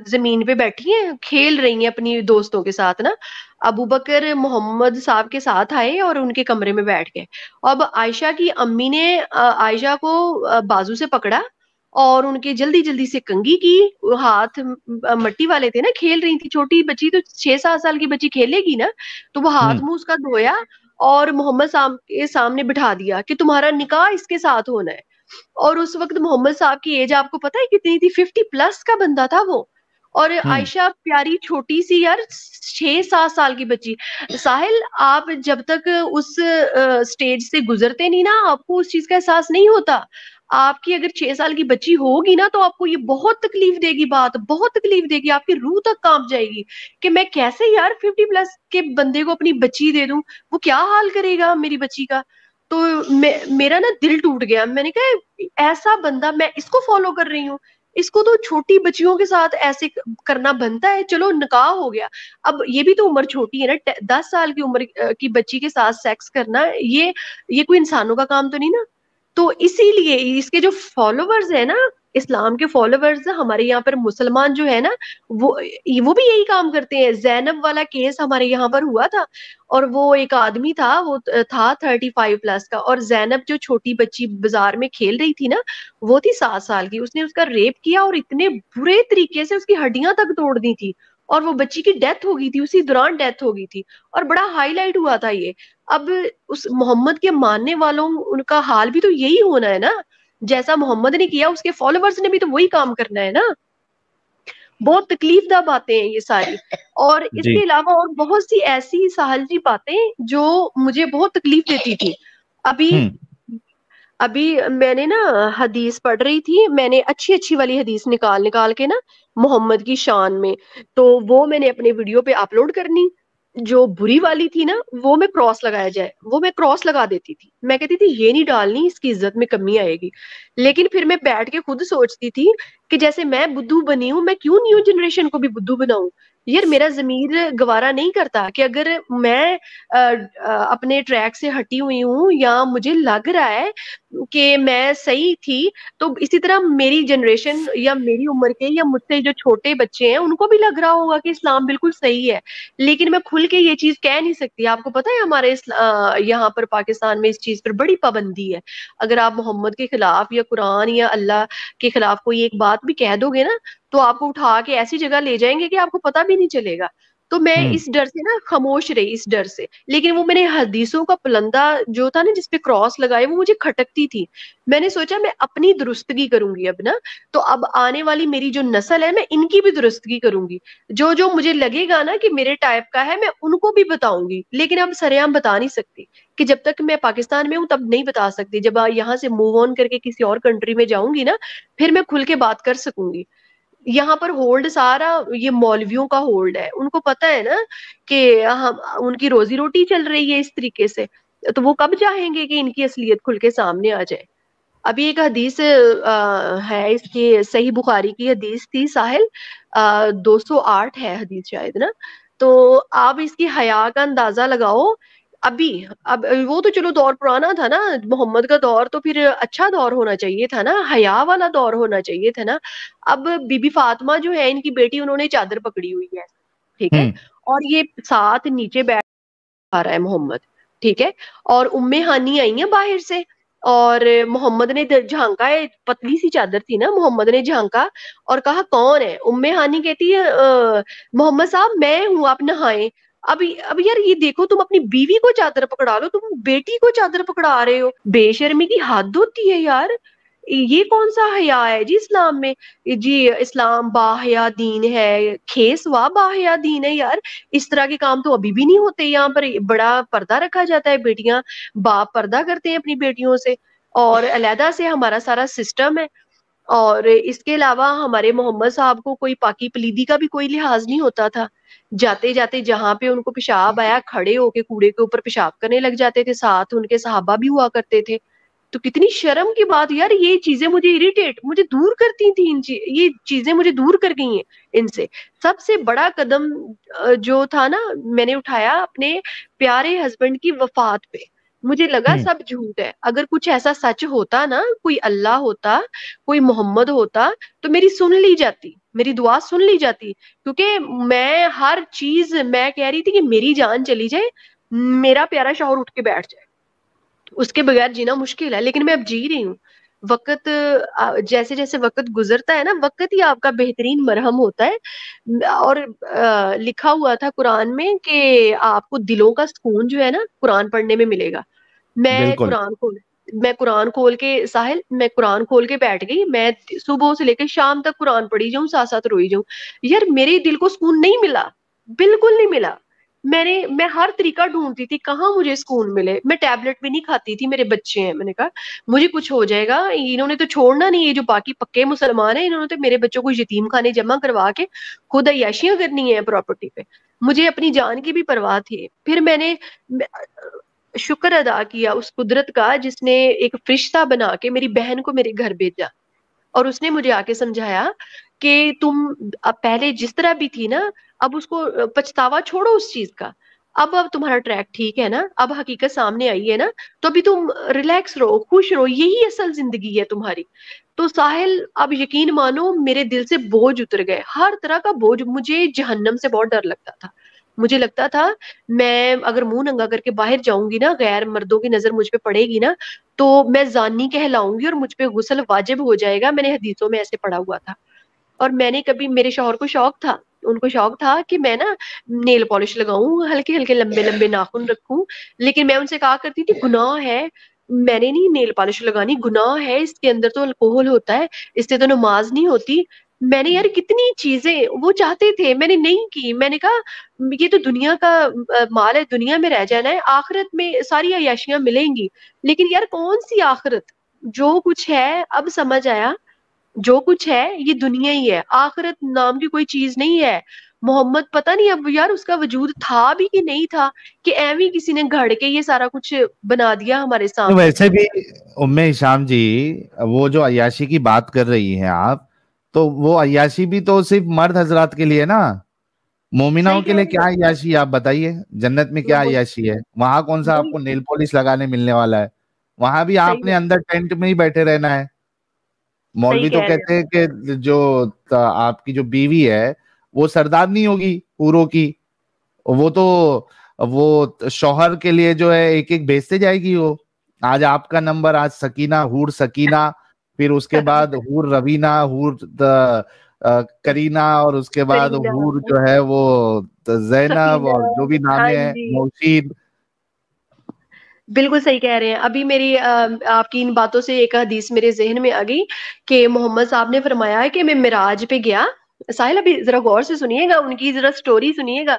زمین پہ بیٹھی ہیں کھیل رہی ہیں اپنی دوستوں کے ساتھ نا۔ ابو بکر محمد صاحب کے ساتھ آئے اور ان کے کمرے میں بیٹھ گئے۔ اب عائشہ کی امی نے عائشہ کو بازو سے پکڑا اور ان کے جلدی جلدی سے کنگھی کی۔ ہاتھ مٹی والے تھے نا کھیل رہی تھی چھوٹی بچی تو چھ سات سال کی بچی کھیلے گی نا۔ تو وہ ہاتھ منہ اس کا دھویا۔ اور محمد صاحب کے سامنے بٹھا دیا کہ تمہارا نکاح اس کے ساتھ ہونا ہے۔ اور اس وقت محمد صاحب کی ایج آپ کو پتا ہے کتنی تھی؟ ففٹی پلس کا بندہ تھا وہ۔ اور عائشہ پیاری چھوٹی سی یار چھ سات سال کی بچی۔ ساحل آپ جب تک اس اسٹیج سے گزرتے نہیں نا آپ کو اس چیز کا احساس نہیں ہوتا۔ آپ کی اگر چھ سال کی بچی ہوگی نا تو آپ کو یہ بہت تکلیف دے گی بات، بہت تکلیف دے گی، آپ کی روح تک کانپ جائے گی کہ میں کیسے یار ففٹی پلس کے بندے کو اپنی بچی دے دوں، وہ کیا حال کرے گا میری بچی کا؟ تو میرا نا دل ٹوٹ گیا، میں نے کہا ایسا بندہ میں اس کو فالو کر رہی ہوں، اس کو تو چھوٹی بچیوں کے ساتھ ایسے کرنا بنتا ہے، چلو نکاح ہو گیا۔ اب یہ بھی تو عمر چھوٹی ہے نا، دس سال کی عمر کی بچی کے ساتھ سیکس کرنا، یہ یہ کوئی انسانوں کا کام تو نہیں نا؟ تو اسی لیے اس کے جو فالوورز ہیں نا، اسلام کے فالوورز ہمارے یہاں پر مسلمان جو ہے نا، وہ وہ بھی یہی کام کرتے ہیں۔ زینب والا کیس ہمارے یہاں پر ہوا تھا اور وہ ایک آدمی تھا، وہ تھا تھرٹی فائیو پلس کا اور زینب جو چھوٹی بچی بازار میں کھیل رہی تھی نا، وہ تھی سات سال کی۔ اس نے اس کا ریپ کیا اور اتنے برے طریقے سے اس کی ہڈیاں تک توڑ دی تھی اور وہ بچی کی ڈیتھ ہو گئی تھی، اسی دوران ڈیتھ ہو گئی تھی۔ اور بڑا ہائی لائٹ ہوا تھا یہ۔ اب اس محمد کے ماننے والوں ان کا حال بھی تو یہی ہونا ہے نا۔ جیسا محمد نے کیا اس کے فالوورز نے بھی تو وہی کام کرنا ہے نا۔ بہت تکلیف دہ باتیں ہیں یہ ساری۔ اور اس جی۔ کے علاوہ اور بہت سی ایسی سہل جی باتیں جو مجھے بہت تکلیف دیتی تھی۔ ابھی ابھی میں نے نا حدیث پڑھ رہی تھی میں نے اچھی اچھی والی حدیث نکال نکال کے نا محمد کی شان میں۔ تو وہ میں نے اپنے ویڈیو پہ اپلوڈ کرنی۔ جو بری والی تھی نا، وہ میں کراس لگایا جائے۔ وہ میں کراس لگا دیتی تھی۔ میں کہتی تھی، یہ نہیں ڈالنی، اس کی عزت میں کمی آئے گی۔ لیکن پھر میں بیٹھ کے خود سوچتی تھی کہ جیسے میں بدھو بنی ہوں، میں کیوں نیو جنریشن کو بھی بدھو بناؤں؟ یار میرا ضمیر گوارا نہیں کرتا کہ اگر میں اپنے ٹریک سے ہٹی ہوئی ہوں یا مجھے لگ رہا ہے کہ میں صحیح تھی، تو اسی طرح میری جنریشن یا میری عمر کے یا مجھ سے جو چھوٹے بچے ہیں، ان کو بھی لگ رہا ہوگا کہ اسلام بالکل صحیح ہے۔ لیکن میں کھل کے یہ چیز کہہ نہیں سکتی۔ آپ کو پتا ہے ہمارے یہاں پر پاکستان میں اس چیز پر بڑی پابندی ہے۔ اگر آپ محمد کے خلاف یا قرآن یا اللہ کے خلاف کوئی ایک بات بھی کہہ دو گے نا تو آپ کو اٹھا کے ایسی جگہ لے جائیں گے کہ آپ کو پتا بھی نہیں چلے گا۔ تو میں اس ڈر سے نا خاموش رہی اس ڈر سے۔ لیکن وہ میں نے حدیثوں کا پلندہ جو تھا نا جس پہ کراس لگائے وہ مجھے کھٹکتی تھی۔ میں نے سوچا میں اپنی درستگی کروں گی اب نا۔ تو اب آنے والی میری جو نسل ہے میں ان کی بھی درستگی کروں گی۔ جو جو مجھے لگے گا نا کہ میرے ٹائپ کا ہے میں ان کو بھی بتاؤں گی۔ لیکن اب سریام بتا نہیں سکتی کہ جب تک میں پاکستان میں ہوں تب نہیں بتا سکتی۔ جب یہاں سے موو آن کر کے کسی اور کنٹری میں جاؤں گی نا پھر میں کھل کے بات کر سکوں گی۔ یہاں پر ہولڈ سارا یہ مولویوں کا ہولڈ ہے۔ ان کو پتا ہے نا کہ ہم، ان کی روزی روٹی چل رہی ہے اس طریقے سے۔ تو وہ کب چاہیں گے کہ ان کی اصلیت کھل کے سامنے آ جائے؟ ابھی ایک حدیث ہے، اس کی صحیح بخاری کی حدیث تھی، ساحل دو سو آٹھ ہے حدیث شاید نا۔ تو آپ اس کی حیا کا اندازہ لگاؤ ابھی اب وہ تو چلو دور پرانا تھا نا محمد کا دور تو پھر اچھا دور ہونا چاہیے تھا نا حیا والا دور ہونا چاہیے تھا نا۔ اب بی بی فاطمہ جو ہے ان کی بیٹی انہوں نے چادر پکڑی ہوئی ہے ٹھیک ہے؟ اور یہ ساتھ نیچے بیٹھ آ رہا ہے محمد ٹھیک ہے؟ اور ام ہانی آئی ہیں باہر سے۔ اور محمد نے جھانکا ہے پتلی سی چادر تھی نا محمد نے جھانکا۔ اور کہا کون ہے؟ ام ہانی کہتی ہے محمد صاحب میں ہوں آپ نہائیں۔ اب اب یار یہ دیکھو، تم اپنی بیوی کو چادر پکڑا لو، تم بیٹی کو چادر پکڑا رہے ہو۔ بے شرمی کی حد ہوتی ہے یار۔ یہ کون سا حیا ہے جی اسلام میں؟ جی اسلام باحیا دین ہے۔ کھیس وا باحیا دین ہے یار۔ اس طرح کے کام تو ابھی بھی نہیں ہوتے۔ یہاں پر بڑا پردہ رکھا جاتا ہے بیٹیاں۔ باپ پردہ کرتے ہیں اپنی بیٹیوں سے۔ اور علیحدہ سے ہمارا سارا سسٹم ہے۔ اور اس کے علاوہ ہمارے محمد صاحب کو کوئی پاکی پلیدی کا بھی کوئی لحاظ نہیں ہوتا تھا۔ جاتے جاتے جہاں پہ ان کو پیشاب آیا، کھڑے ہو کے کوڑے کے اوپر پیشاب کرنے لگ جاتے تھے۔ ساتھ ان کے صحابہ بھی ہوا کرتے تھے۔ تو کتنی شرم کی بات، یار یہ چیزیں مجھے اریٹیٹ مجھے دور کرتی تھی ان یہ چیزیں مجھے دور کر گئی ہیں ان سے۔ سب سے بڑا قدم جو تھا نا، میں نے اٹھایا اپنے پیارے ہسبینڈ کی وفات پہ۔ مجھے لگا سب جھوٹ ہے۔ اگر کچھ ایسا سچ ہوتا نا کوئی اللہ ہوتا کوئی محمد ہوتا تو میری سن لی جاتی میری دعا سن لی جاتی۔ کیونکہ میں ہر چیز میں کہہ رہی تھی کہ میری جان چلی جائے میرا پیارا شوہر اٹھ کے بیٹھ جائے۔ اس کے بغیر جینا مشکل ہے لیکن میں اب جی رہی ہوں۔ وقت جیسے جیسے وقت گزرتا ہے نا وقت ہی آپ کا بہترین مرہم ہوتا ہے۔ اور لکھا ہوا تھا قرآن میں کہ آپ کو دلوں کا سکون جو ہے نا قرآن پڑھنے میں ملے گا۔ میں قرآن کو میں قرآن کھول کے ساحل میں قرآن کھول کے بیٹھ گئی۔ میں صبح سے لے کے شام تک قرآن پڑھی جاؤں ساتھ ساتھ روئی جاؤں۔ یار میرے دل کو سکون نہیں ملا بالکل نہیں ملا۔ میں نے میں ہر طریقہ ڈھونڈتی تھی کہاں مجھے سکون ملے؟ میں ٹیبلٹ بھی نہیں کھاتی تھی میرے بچے ہیں۔ میں نے کہا مجھے کچھ ہو جائے گا۔ انہوں نے تو چھوڑنا نہیں ہے جو باقی پکے مسلمان ہیں انہوں نے تو میرے بچوں کو یتیم خانے جمع کروا کے خود عیاشیاں کرنی ہیں پراپرٹی پہ۔ مجھے اپنی جان کی بھی پرواہ تھی۔ پھر میں نے شکر ادا کیا اس قدرت کا جس نے ایک فرشتہ بنا کے میری بہن کو میرے گھر بھیجا۔ اور اس نے مجھے آ کے سمجھایا کہ تم پہلے جس طرح بھی تھی نا، اب اس کو پچھتاوا چھوڑو اس چیز کا۔ اب اب تمہارا ٹریک ٹھیک ہے نا؟ اب حقیقت سامنے آئی ہے نا؟ تو ابھی تم ریلیکس رہو، خوش رہو، یہی اصل زندگی ہے تمہاری۔ تو ساحل، اب یقین مانو، میرے دل سے بوجھ اتر گئے۔ ہر طرح کا بوجھ، مجھے جہنم سے بہت ڈر لگتا تھا۔ مجھے لگتا تھا، میں اگر منہ ننگا کر کے باہر جاؤں گی نا، غیر مردوں کی نظر مجھ پہ پڑے گی نا، تو میں زانی کہلاؤں گی اور مجھ پہ غسل واجب ہو جائے گا، میں نے حدیثوں میں ایسے پڑا ہوا تھا۔ اور میں نے کبھی، میرے شوہر کو شوق تھا، ان کو شوق تھا کہ میں نا نیل پالش لگاؤں، ہلکے ہلکے لمبے لمبے ناخن رکھوں، لیکن میں ان سے کہا کرتی تھی گناہ ہے، میں نے نہیں نیل پالش لگانی، گناہ ہے، اس کے اندر تو الکوہل ہوتا ہے، اس سے تو نماز نہیں ہوتی میں نے یار کتنی چیزیں وہ چاہتے تھے میں نے نہیں کی۔ میں نے کہا یہ تو دنیا کا مال ہے دنیا میں رہ جانا ہے آخرت میں ساری عیاشیاں ملیں گی۔ لیکن یار کون سی آخرت؟ جو کچھ ہے اب سمجھ آیا۔ جو کچھ ہے یہ دنیا ہی ہے۔ آخرت نام کی کوئی چیز نہیں ہے۔ محمد پتا نہیں اب یار اس کا وجود تھا بھی کہ نہیں تھا کہ ایوی کسی نے گھڑ کے یہ سارا کچھ بنا دیا ہمارے سامنے۔ ویسے بھی ام شام جی وہ جو عیاشی کی بات کر رہی ہیں آپ تو وہ عیاشی بھی تو صرف مرد حضرات کے لیے نا؟ مومناؤں کے لیے کیا عیاشی آپ بتائیے جنت میں کیا عیاشی ہے؟ وہاں کون سا آپ کو نیل پولیس لگانے ملنے والا ہے؟ وہاں بھی آپ نے اندر ٹینٹ میں ہی بیٹھے رہنا ہے۔ مولوی تو کہتے ہیں کہ جو آپ کی جو بیوی ہے وہ سردار نہیں ہوگی پوروں کی؟ وہ تو وہ شوہر کے لیے جو ہے ایک ایک بھیجتے جائے گی وہ۔ آج آپ کا نمبر آج سکینہ ہور سکینہ پھر اس کے بعد <laughs> ہور روینا ہور کرینا اور اس کے بعد ہور جو ہے وہ زینب اور جو بھی نام ہے موسین بالکل صحیح کہہ رہے ہیں۔ ابھی میری آپ کی ان باتوں سے ایک حدیث میرے ذہن میں آ گئی کہ محمد صاحب نے فرمایا ہے کہ میں مراج پہ گیا۔ ساحل ابھی ذرا غور سے سنیے گا ان کی ذرا سٹوری سنیے گا۔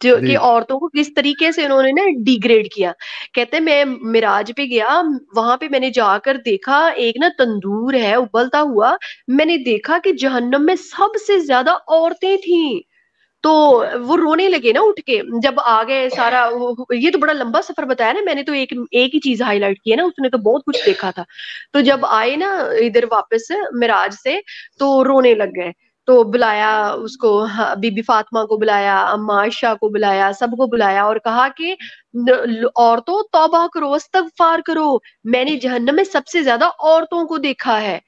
جو کہ عورتوں کو کس طریقے سے انہوں نے نا ڈیگریڈ کیا۔ کہتے میں مراج پہ گیا وہاں پہ میں نے جا کر دیکھا ایک نا تندور ہے ابلتا ہوا۔ میں نے دیکھا کہ جہنم میں سب سے زیادہ عورتیں تھیں۔ تو وہ رونے لگے نا اٹھ کے۔ جب آ گئے سارا یہ تو بڑا لمبا سفر بتایا نا میں نے تو ایک ایک ہی چیز ہائی لائٹ کی ہے نا اس نے تو بہت کچھ دیکھا تھا۔ تو جب آئے نا ادھر واپس مراج سے تو رونے لگ گئے۔ تو بلایا اس کو ہاں، بی بی فاطمہ کو بلایا اما عائشہ کو بلایا، سب کو بلایا اور کہا کہ عورتوں توبہ کرو، استغفار کرو۔ میں نے جہنم میں سب سے زیادہ عورتوں کو دیکھا ہے۔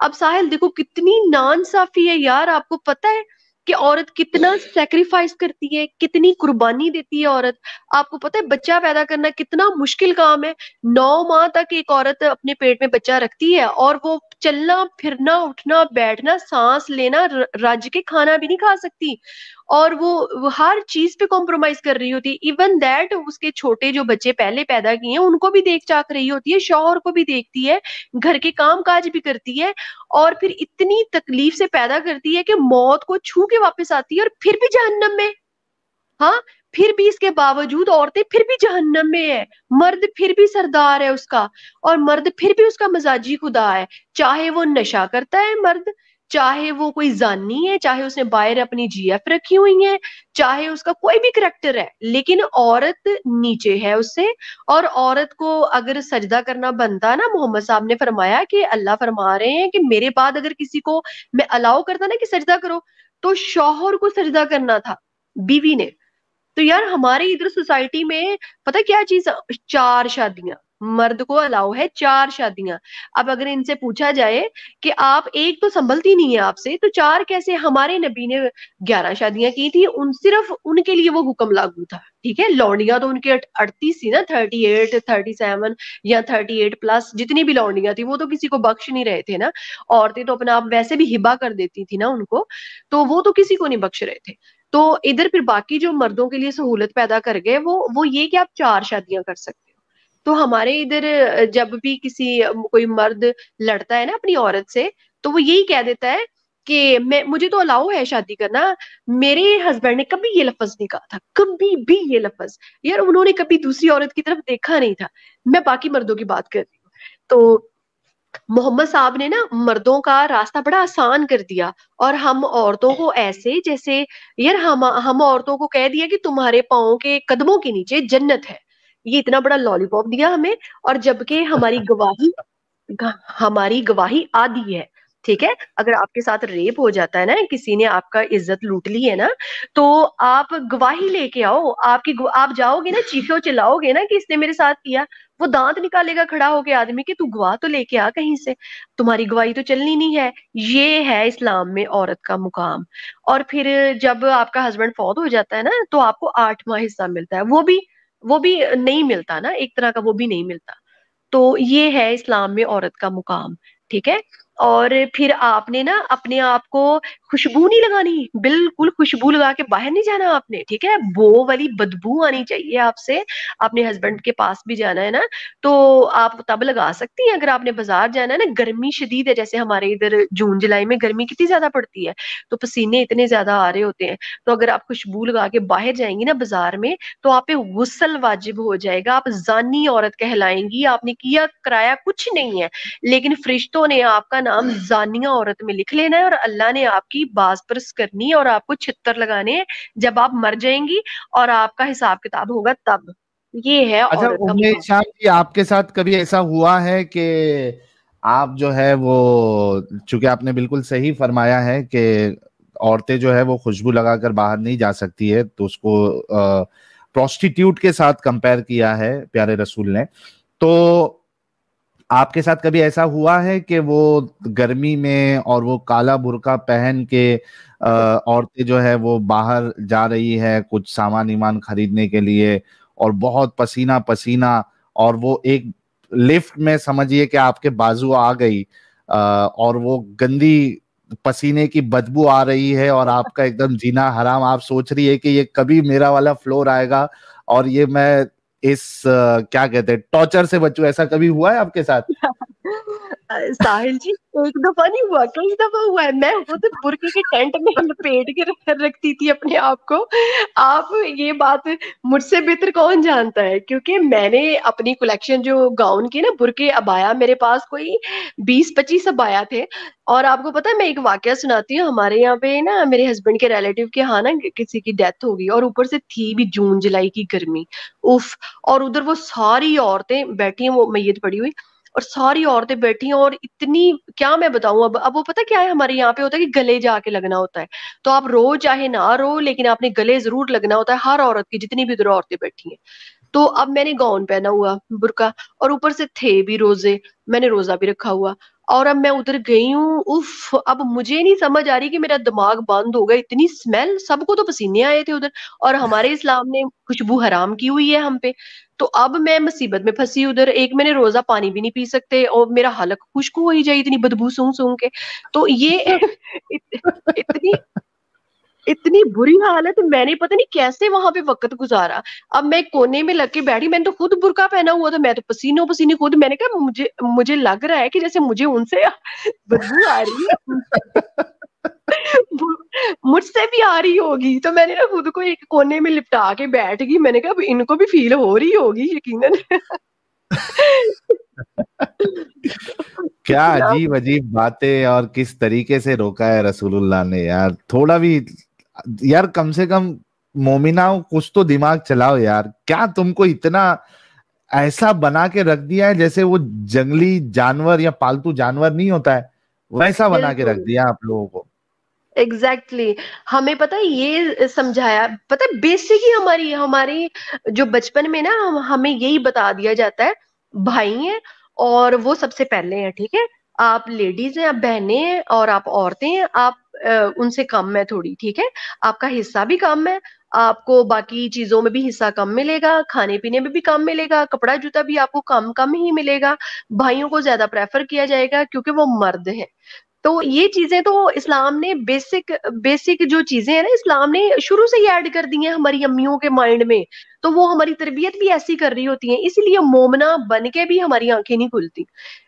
اب ساحل، دیکھو کتنی نان صافی ہے یار، آپ کو پتہ ہے؟ کہ عورت کتنا سیکریفائس کرتی ہے، کتنی قربانی دیتی ہے عورت۔ آپ کو پتہ ہے، بچہ پیدا کرنا کتنا مشکل کام ہے۔ نو ماہ تک ایک عورت اپنے پیٹ میں بچہ رکھتی ہے اور وہ چلنا، پھرنا، اٹھنا، بیٹھنا، سانس لینا رج کے کھانا بھی نہیں کھا سکتی۔ اور وہ ہر چیز پہ کمپرومائز کر رہی ہوتی۔ ہے ایون دیٹ اس کے چھوٹے جو بچے پہلے پیدا کیے ہیں، ان کو بھی دیکھ چاک رہی ہوتی ہے، شوہر کو بھی دیکھتی ہے، گھر کے کام کاج بھی کرتی ہے اور پھر اتنی تکلیف سے پیدا کرتی ہے کہ موت کو چھو کے واپس آتی ہے اور پھر بھی جہنم میں۔ ہاں پھر بھی اس کے باوجود عورتیں پھر بھی جہنم میں ہے مرد پھر بھی سردار ہے اس کا اور مرد پھر بھی اس کا مزاجی خدا ہے۔ چاہے وہ نشہ کرتا ہے مرد چاہے وہ کوئی زانی ہے، چاہے اس نے باہر اپنی جی ایف رکھی ہوئی ہے، چاہے اس کا کوئی بھی کریکٹر ہے، لیکن عورت نیچے ہے اس سے۔ اور عورت کو اگر سجدہ کرنا بنتا نا، محمد صاحب نے فرمایا کہ اللہ فرما رہے ہیں کہ میرے بعد اگر کسی کو میں الاؤ کرتا نا کہ سجدہ کرو، تو شوہر کو سجدہ کرنا تھا، بیوی نے۔ تو یار ہمارے ادھر سوسائٹی میں پتہ کیا چیز چار شادیاں۔ مرد کو الاؤ ہے چار شادیاں۔ اب اگر ان سے پوچھا جائے کہ آپ ایک تو سنبھلتی نہیں ہے آپ سے، تو چار کیسے؟ ہمارے نبی نے گیارہ شادیاں کی تھی ان صرف ان کے لیے وہ حکم لاگو تھا، ٹھیک ہے؟ لونڈیاں تو ان کی اڑتیس تھی نا تھرٹی ایٹ تھرٹی سیون یا تھرٹی ایٹ پلس جتنی بھی لونڈیاں تھی وہ تو کسی کو بخش نہیں رہے تھے نا۔ عورتیں تو اپنا آپ ویسے بھی ہبا کر دیتی تھی نا ان کو، تو وہ تو کسی کو نہیں بخش رہے تھے۔ تو ادھر پھر باقی جو مردوں کے لیے سہولت پیدا کر گئے، وہ وہ یہ کہ آپ چار شادیاں کر سکتے تو ہمارے ادھر، جب بھی کسی کوئی مرد لڑتا ہے نا اپنی عورت سے، تو وہ یہی کہہ دیتا ہے کہ میں، مجھے تو الاؤ ہے شادی کرنا، میرے ہسبینڈ نے کبھی یہ لفظ نہیں کہا تھا، کبھی بھی یہ لفظ۔ یار، انہوں نے کبھی دوسری عورت کی طرف دیکھا نہیں تھا۔ میں باقی مردوں کی بات کر رہی ہوں۔ تو محمد صاحب نے نا مردوں کا راستہ بڑا آسان کر دیا، اور ہم عورتوں کو ایسے، جیسے، یار ہم ہم عورتوں کو کہہ دیا کہ تمہارے پاؤں کے قدموں کے نیچے جنت ہے۔ یہ اتنا بڑا لالی پاپ دیا ہمیں اور جبکہ ہماری <laughs> گواہی ہماری گواہی آدھی ہے ٹھیک ہے؟ اگر آپ کے ساتھ ریپ ہو جاتا ہے نا کسی نے آپ کا عزت لوٹ لی ہے نا تو آپ گواہی لے کے آؤ۔ آپ کی آپ جاؤ گے نا چیخو چلاؤ گے نا کہ اس نے میرے ساتھ کیا۔ وہ دانت نکالے گا کھڑا ہو کے آدمی کہ تو گواہ تو لے کے آ کہیں سے۔ تمہاری گواہی تو چلنی نہیں ہے۔ یہ ہے اسلام میں عورت کا مقام۔ اور پھر جب آپ کا ہسبینڈ فوت ہو جاتا ہے نا تو آپ کو آٹھ ماہ حصہ ملتا ہے۔ وہ بھی وہ بھی نہیں ملتا نا، ایک طرح کا وہ بھی نہیں ملتا۔ تو یہ ہے اسلام میں عورت کا مقام، ٹھیک ہے؟ اور پھر آپ نے نا اپنے آپ کو خوشبو نہیں لگانی، بالکل خوشبو لگا کے باہر نہیں جانا آپ نے، ٹھیک ہے؟ بو والی بدبو آنی چاہیے آپ سے، اپنے ہسبینڈ کے پاس بھی جانا ہے نا، تو آپ تب لگا سکتی ہیں اگر آپ نے بازار جانا ہے نا، گرمی شدید ہے، جیسے ہمارے ادھر جون، جولائی میں گرمی کتنی زیادہ پڑتی ہے، تو پسینے اتنے زیادہ آ رہے ہوتے ہیں، تو اگر آپ خوشبو لگا کے باہر جائیں گی نا بازار میں، تو آپ پہ غسل واجب ہو جائے گا، آپ زانی عورت کہلائیں گی، آپ نے کیا، کرایا کچھ نہیں ہے، لیکن فرشتوں نے آپ کا نام زانیہ عورت میں لکھ لینا ہے اور اللہ نے آپ کی باز پرس کرنی اور آپ کو چھتر لگانے جب آپ مر جائیں گی اور آپ کا حساب کتاب ہوگا تب۔ یہ ہے اچھا جی آپ کے ساتھ کبھی ایسا ہوا ہے کہ آپ جو ہے وہ چونکہ آپ نے بالکل صحیح فرمایا ہے کہ عورتیں جو ہے وہ خوشبو لگا کر باہر نہیں جا سکتی ہے تو اس کو پروسٹیٹیوٹ کے ساتھ کمپیئر کیا ہے پیارے رسول نے۔ تو آپ کے ساتھ کبھی ایسا ہوا ہے کہ وہ گرمی میں اور وہ کالا برقع پہن کے عورتیں جو ہے وہ باہر جا رہی ہے کچھ سامان ایمان خریدنے کے لیے اور بہت پسینہ پسینہ اور وہ ایک لفٹ میں سمجھیے کہ آپ کے بازو آ گئی اور وہ گندی پسینے کی بدبو آ رہی ہے اور آپ کا ایک دم جینا حرام، آپ سوچ رہی ہے کہ یہ کبھی میرا والا فلور آئے گا اور یہ میں اس کیا کہتے ہیں ٹارچر سے بچوں ایسا کبھی ہوا ہے آپ کے ساتھ؟ <laughs> ساحل جی ایک دفعہ نہیں ہوا، کئی دفعہ ہوا ہے۔ میں خود برقے کے ٹینٹ میں <laughs> لپیٹ کے رکھتی تھی اپنے آپ کو۔ آپ یہ بات مجھ سے بہتر کون جانتا ہے؟ کیونکہ میں نے اپنی کلیکشن جو گاؤن کی نا برقے ابایا۔ میرے پاس کوئی بیس پچیس ابایا تھے۔ اور آپ کو پتا میں ایک واقعہ سناتی ہوں۔ ہمارے یہاں پہ نا، میرے ہسبینڈ کے ریلیٹیو کے ہاں نا کسی کی ڈیتھ ہو گئی اور اوپر سے تھی بھی جون جولائی کی گرمی۔ اف اور ادھر وہ ساری عورتیں بیٹھی ہیں، وہ میت پڑی ہوئی۔ اور ساری عورتیں بیٹھی ہیں اور اتنی، کیا میں بتاؤں؟ اب اب وہ پتا کیا ہے، ہمارے یہاں پہ ہوتا ہے کہ گلے جا کے لگنا ہوتا ہے۔ تو آپ رو چاہے نہ رو، لیکن آپ نے گلے ضرور لگنا ہوتا ہے ہر عورت کی، جتنی بھی ادھر عورتیں بیٹھی ہیں۔ تو اب میں نے گاؤن پہنا ہوا، برقع، اور اوپر سے تھے بھی روزے، میں نے روزہ بھی رکھا ہوا۔ اور اب میں ادھر گئی ہوں۔ اف اب مجھے نہیں سمجھ آ رہی کہ میرا دماغ بند ہو گیا۔ اتنی اسمیل سب کو تو پسینے آئے تھے ادھر۔ اور ہمارے اسلام نے خوشبو حرام کی ہوئی ہے ہم پہ۔ تو اب میں مصیبت میں پھنسی ادھر۔ ایک میں نے روزہ پانی بھی نہیں پی سکتے اور میرا حلق خشک ہو ہی جائے اتنی بدبو سونگ سونگ کے۔ تو یہ <laughs> اتنی اتنی بری حالت میں نے پتہ نہیں کیسے وہاں پہ وقت گزارا۔ اب میں کونے میں لگ کے بیٹھی، میں نے تو خود برقع پہنا ہوا تھا، میں تو پسینوں پسینے خود، میں نے کہا مجھے مجھے لگ رہا ہے کہ جیسے مجھے ان سے <laughs> بدبو آ رہی ہے۔ <laughs> مجھ سے بھی آ رہی ہوگی۔ تو میں نے نا خود کو ایک کونے میں لپٹا کے بیٹھ گئی۔ میں نے کہا ان کو بھی فیل ہو رہی ہوگی، یقیناً۔ کیا عجیب عجیب باتیں اور کس طریقے سے روکا ہے رسول اللہ نے یار۔ تھوڑا بھی یار کم سے کم مومنا کچھ تو دماغ چلاؤ یار۔ کیا تم کو اتنا ایسا بنا کے رکھ دیا ہے جیسے وہ جنگلی جانور یا پالتو جانور نہیں ہوتا ہے؟ ویسا بنا کے رکھ دیا آپ لوگوں کو۔ ایگزیکٹلی ہمیں پتا یہ سمجھایا پتا بیسک ہی ہماری ہماری جو بچپن میں نا ہمیں یہی بتا دیا جاتا ہے بھائی ہیں اور وہ سب سے پہلے ہیں ٹھیک ہے؟ آپ لیڈیز ہیں آپ بہنیں ہیں اور آپ عورتیں ہیں آپ ان سے کم ہے تھوڑی ٹھیک ہے؟ آپ کا حصہ بھی کم ہے آپ کو باقی چیزوں میں بھی حصہ کم ملے گا کھانے پینے میں بھی کم ملے گا کپڑا جوتا بھی آپ کو کم کم ہی ملے گا بھائیوں کو زیادہ پریفر کیا جائے گا کیونکہ وہ مرد ہے تو یہ چیزیں تو اسلام نے بیسک بیسک جو چیزیں ہیں نا اسلام نے شروع سے ہی ایڈ کر دی ہیں ہماری امیوں کے مائنڈ میں۔ تو وہ ہماری تربیت بھی ایسی کر رہی ہوتی ہیں اسی لیے مومنا بن کے بھی ہماری آنکھیں نہیں کھلتی۔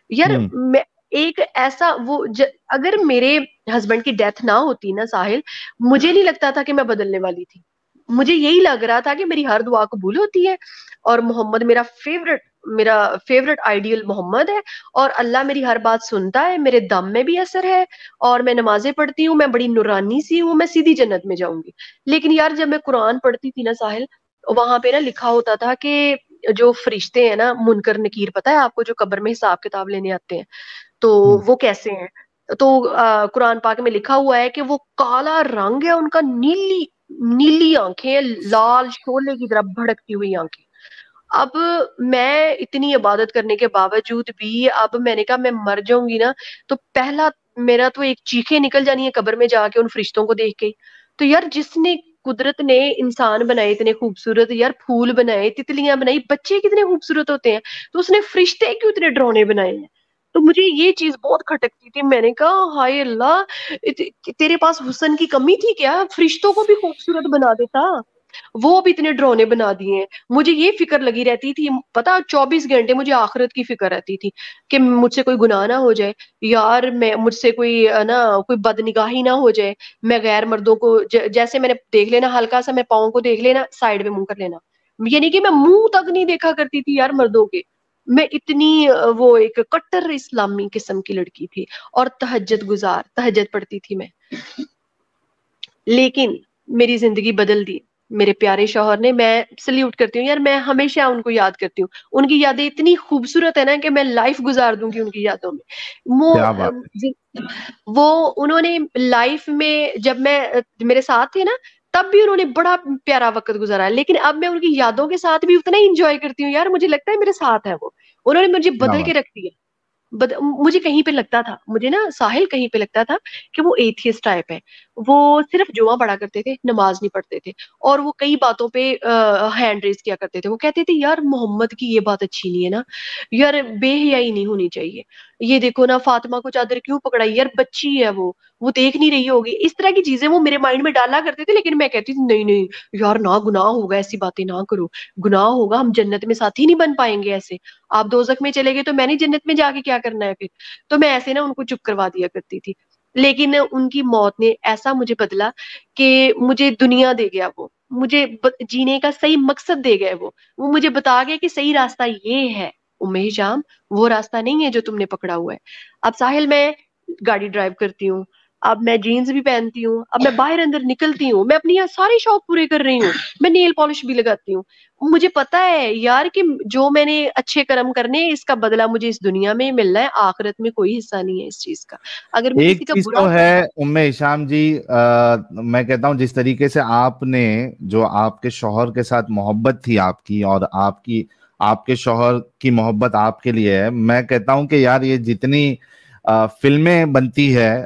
یار میں ایک ایسا وہ اگر میرے ہسبینڈ کی ڈیتھ نہ ہوتی نا ساحل، مجھے نہیں لگتا تھا کہ میں بدلنے والی تھی۔ مجھے یہی لگ رہا تھا کہ میری ہر دعا قبول ہوتی ہے اور محمد میرا فیوریٹ میرا فیوریٹ آئیڈیل محمد ہے اور اللہ میری ہر بات سنتا ہے، میرے دم میں بھی اثر ہے اور میں نمازیں پڑھتی ہوں، میں بڑی نورانی سی ہوں، میں سیدھی جنت میں جاؤں گی۔ لیکن یار جب میں قرآن پڑھتی تھی نا ساحل، وہاں پہ نا لکھا ہوتا تھا کہ جو فرشتے ہیں نا، منکر نکیر پتا ہے آپ کو جو قبر میں حساب کتاب لینے آتے ہیں؟ تو وہ کیسے ہیں؟ تو قرآن پاک میں لکھا ہوا ہے کہ وہ کالا رنگ ہے ان کا نیلی نیلی آنکھیں لال شولے کی طرح بھڑکتی ہوئی آنکھیں۔ اب میں اتنی عبادت کرنے کے باوجود بھی اب میں نے کہا میں مر جاؤں گی نا تو پہلا میرا تو ایک چیخیں نکل جانی ہے قبر میں جا کے ان فرشتوں کو دیکھ کے۔ تو یار جس نے قدرت نے انسان بنائے اتنے خوبصورت یار پھول بنائے تتلیاں بنائی بچے کتنے خوبصورت ہوتے ہیں تو اس نے فرشتے کیوں اتنے ڈرونے بنائے ہیں؟ تو مجھے یہ چیز بہت کھٹکتی تھی۔ میں نے کہا، ہائے اللہ تیرے پاس حسن کی کمی تھی کیا؟ فرشتوں کو بھی خوبصورت بنا دیتا۔ وہ بھی اتنے ڈرونے بنا دیے۔ مجھے یہ فکر لگی رہتی تھی۔ پتا چوبیس گھنٹے مجھے آخرت کی فکر رہتی تھی کہ مجھ سے کوئی گناہ نہ ہو جائے۔ یار، میں، مجھ سے کوئی نا، کوئی بد نگاہی نہ ہو جائے۔ میں غیر مردوں کو جیسے میں نے دیکھ لینا ہلکا سا، میں پاؤں کو دیکھ لینا سائڈ میں منہ کر لینا۔ یعنی کہ میں منہ تک نہیں دیکھا کرتی تھی یار مردوں کے۔ میں اتنی وہ ایک کٹر اسلامی قسم کی لڑکی تھی اور تہجد گزار تہجد پڑتی تھی میں۔ لیکن میری زندگی بدل دی۔ میرے پیارے شوہر نے میں سلیوٹ کرتی ہوں۔ یار میں ہمیشہ ان کو یاد کرتی ہوں۔ ان کی یادیں اتنی خوبصورت ہے نا کہ میں لائف گزار دوں گی ان کی یادوں میں۔ وہ انہوں نے لائف میں جب میں میرے ساتھ تھے نا تب بھی انہوں نے بڑا پیارا وقت گزارا ہے۔ لیکن اب میں ان کی یادوں کے ساتھ بھی اتنا ہی انجوائے کرتی ہوں یار مجھے لگتا ہے میرے ساتھ ہے وہ۔ انہوں نے مجھے بدل کے رکھ دیا۔ بد... مجھے کہیں پہ لگتا تھا مجھے نا ساحل کہیں پہ لگتا تھا کہ وہ ایتھیس ٹائپ ہے۔ وہ صرف جمعہ پڑھا کرتے تھے، نماز نہیں پڑھتے تھے۔ اور وہ کئی باتوں پہ ہینڈ ریز کیا کرتے تھے۔ وہ کہتے تھے، یار، محمد کی یہ بات اچھی نہیں ہے نا۔ یار، بے حیائی نہیں ہونی چاہیے۔ یہ دیکھو نا، فاطمہ کو چادر کیوں پکڑائی؟ یار، بچی ہے وہ۔ وہ دیکھ نہیں رہی ہوگی۔ اس طرح کی چیزیں وہ میرے مائنڈ میں ڈالا کرتے تھے، لیکن میں کہتی تھی، نہیں نہیں، یار، نہ گناہ ہوگا، ایسی باتیں نہ کرو۔ گناہ ہوگا، ہم جنت میں ساتھی نہیں بن پائیں گے ایسے۔ آپ دو میں چلے گئے تو میں نے جنت میں جا کے کیا کرنا ہے پھر؟ تو میں ایسے نا ان کو چپ کروا دیا کرتی تھی۔ لیکن ان کی موت نے ایسا مجھے بدلا کہ مجھے دنیا دے گیا وہ۔ مجھے جینے کا صحیح مقصد دے گئے وہ۔ وہ مجھے بتا گیا کہ صحیح راستہ یہ ہے۔ امی شام وہ راستہ نہیں ہے جو تم نے پکڑا ہوا ہے۔ اب ساحل، میں گاڑی ڈرائیو کرتی ہوں۔ اب میں جینز بھی پہنتی ہوں اب میں باہر اندر نکلتی ہوں میں اپنی یہاں سارے شوق پورے کر رہی ہوں میں نیل پالش بھی لگاتی ہوں۔ مجھے پتا ہے یار کہ جو میں نے اچھے کرم کرنے اس کا بدلہ مجھے اس دنیا میں ملنا ہے آخرت میں کوئی حصہ نہیں ہے اس چیز کا۔ اگر ایک چیز تو ہے ام اشام جی میں کہتا ہوں جس طریقے سے آپ نے جو آپ کے شوہر کے ساتھ محبت تھی آپ کی اور آپ کی آپ کے شوہر کی محبت آپ کے لیے ہے میں کہتا ہوں کہ یار یہ جتنی فلمیں بنتی ہے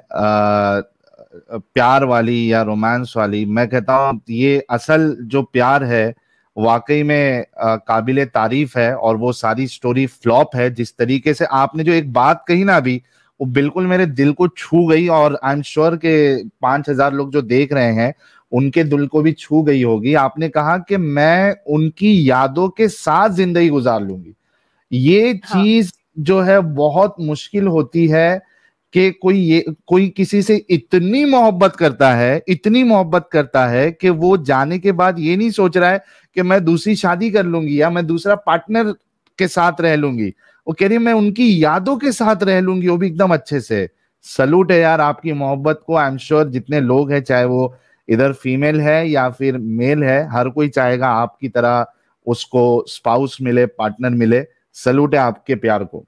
پیار والی یا رومانس والی۔ میں کہتا ہوں یہ اصل جو پیار ہے واقعی میں قابل تعریف ہے اور وہ ساری سٹوری فلوپ ہے۔ جس طریقے سے آپ نے جو ایک بات کہی نا ابھی وہ بالکل میرے دل کو چھو گئی اور آئی ایم شیور کہ پانچ ہزار لوگ جو دیکھ رہے ہیں ان کے دل کو بھی چھو گئی ہوگی۔ آپ نے کہا کہ میں ان کی یادوں کے ساتھ زندگی گزار لوں گی۔ یہ ہاں۔ چیز جو ہے بہت مشکل ہوتی ہے کہ کوئی یہ کوئی کسی سے اتنی محبت کرتا ہے، اتنی محبت کرتا ہے کہ وہ جانے کے بعد یہ نہیں سوچ رہا ہے کہ میں دوسری شادی کر لوں گی یا میں دوسرا پارٹنر کے ساتھ رہ لوں گی۔ وہ کہہ رہی میں ان کی یادوں کے ساتھ رہ لوں گی، وہ بھی ایک دم اچھے سے۔ سلوٹ ہے یار آپ کی محبت کو آئی ایم شیور جتنے لوگ ہیں، چاہے وہ ادھر فیمیل ہے یا پھر میل ہے، ہر کوئی چاہے گا آپ کی طرح اس کو اسپاؤس ملے پارٹنر ملے۔ سلوٹ ہے آپ کے پیار کو۔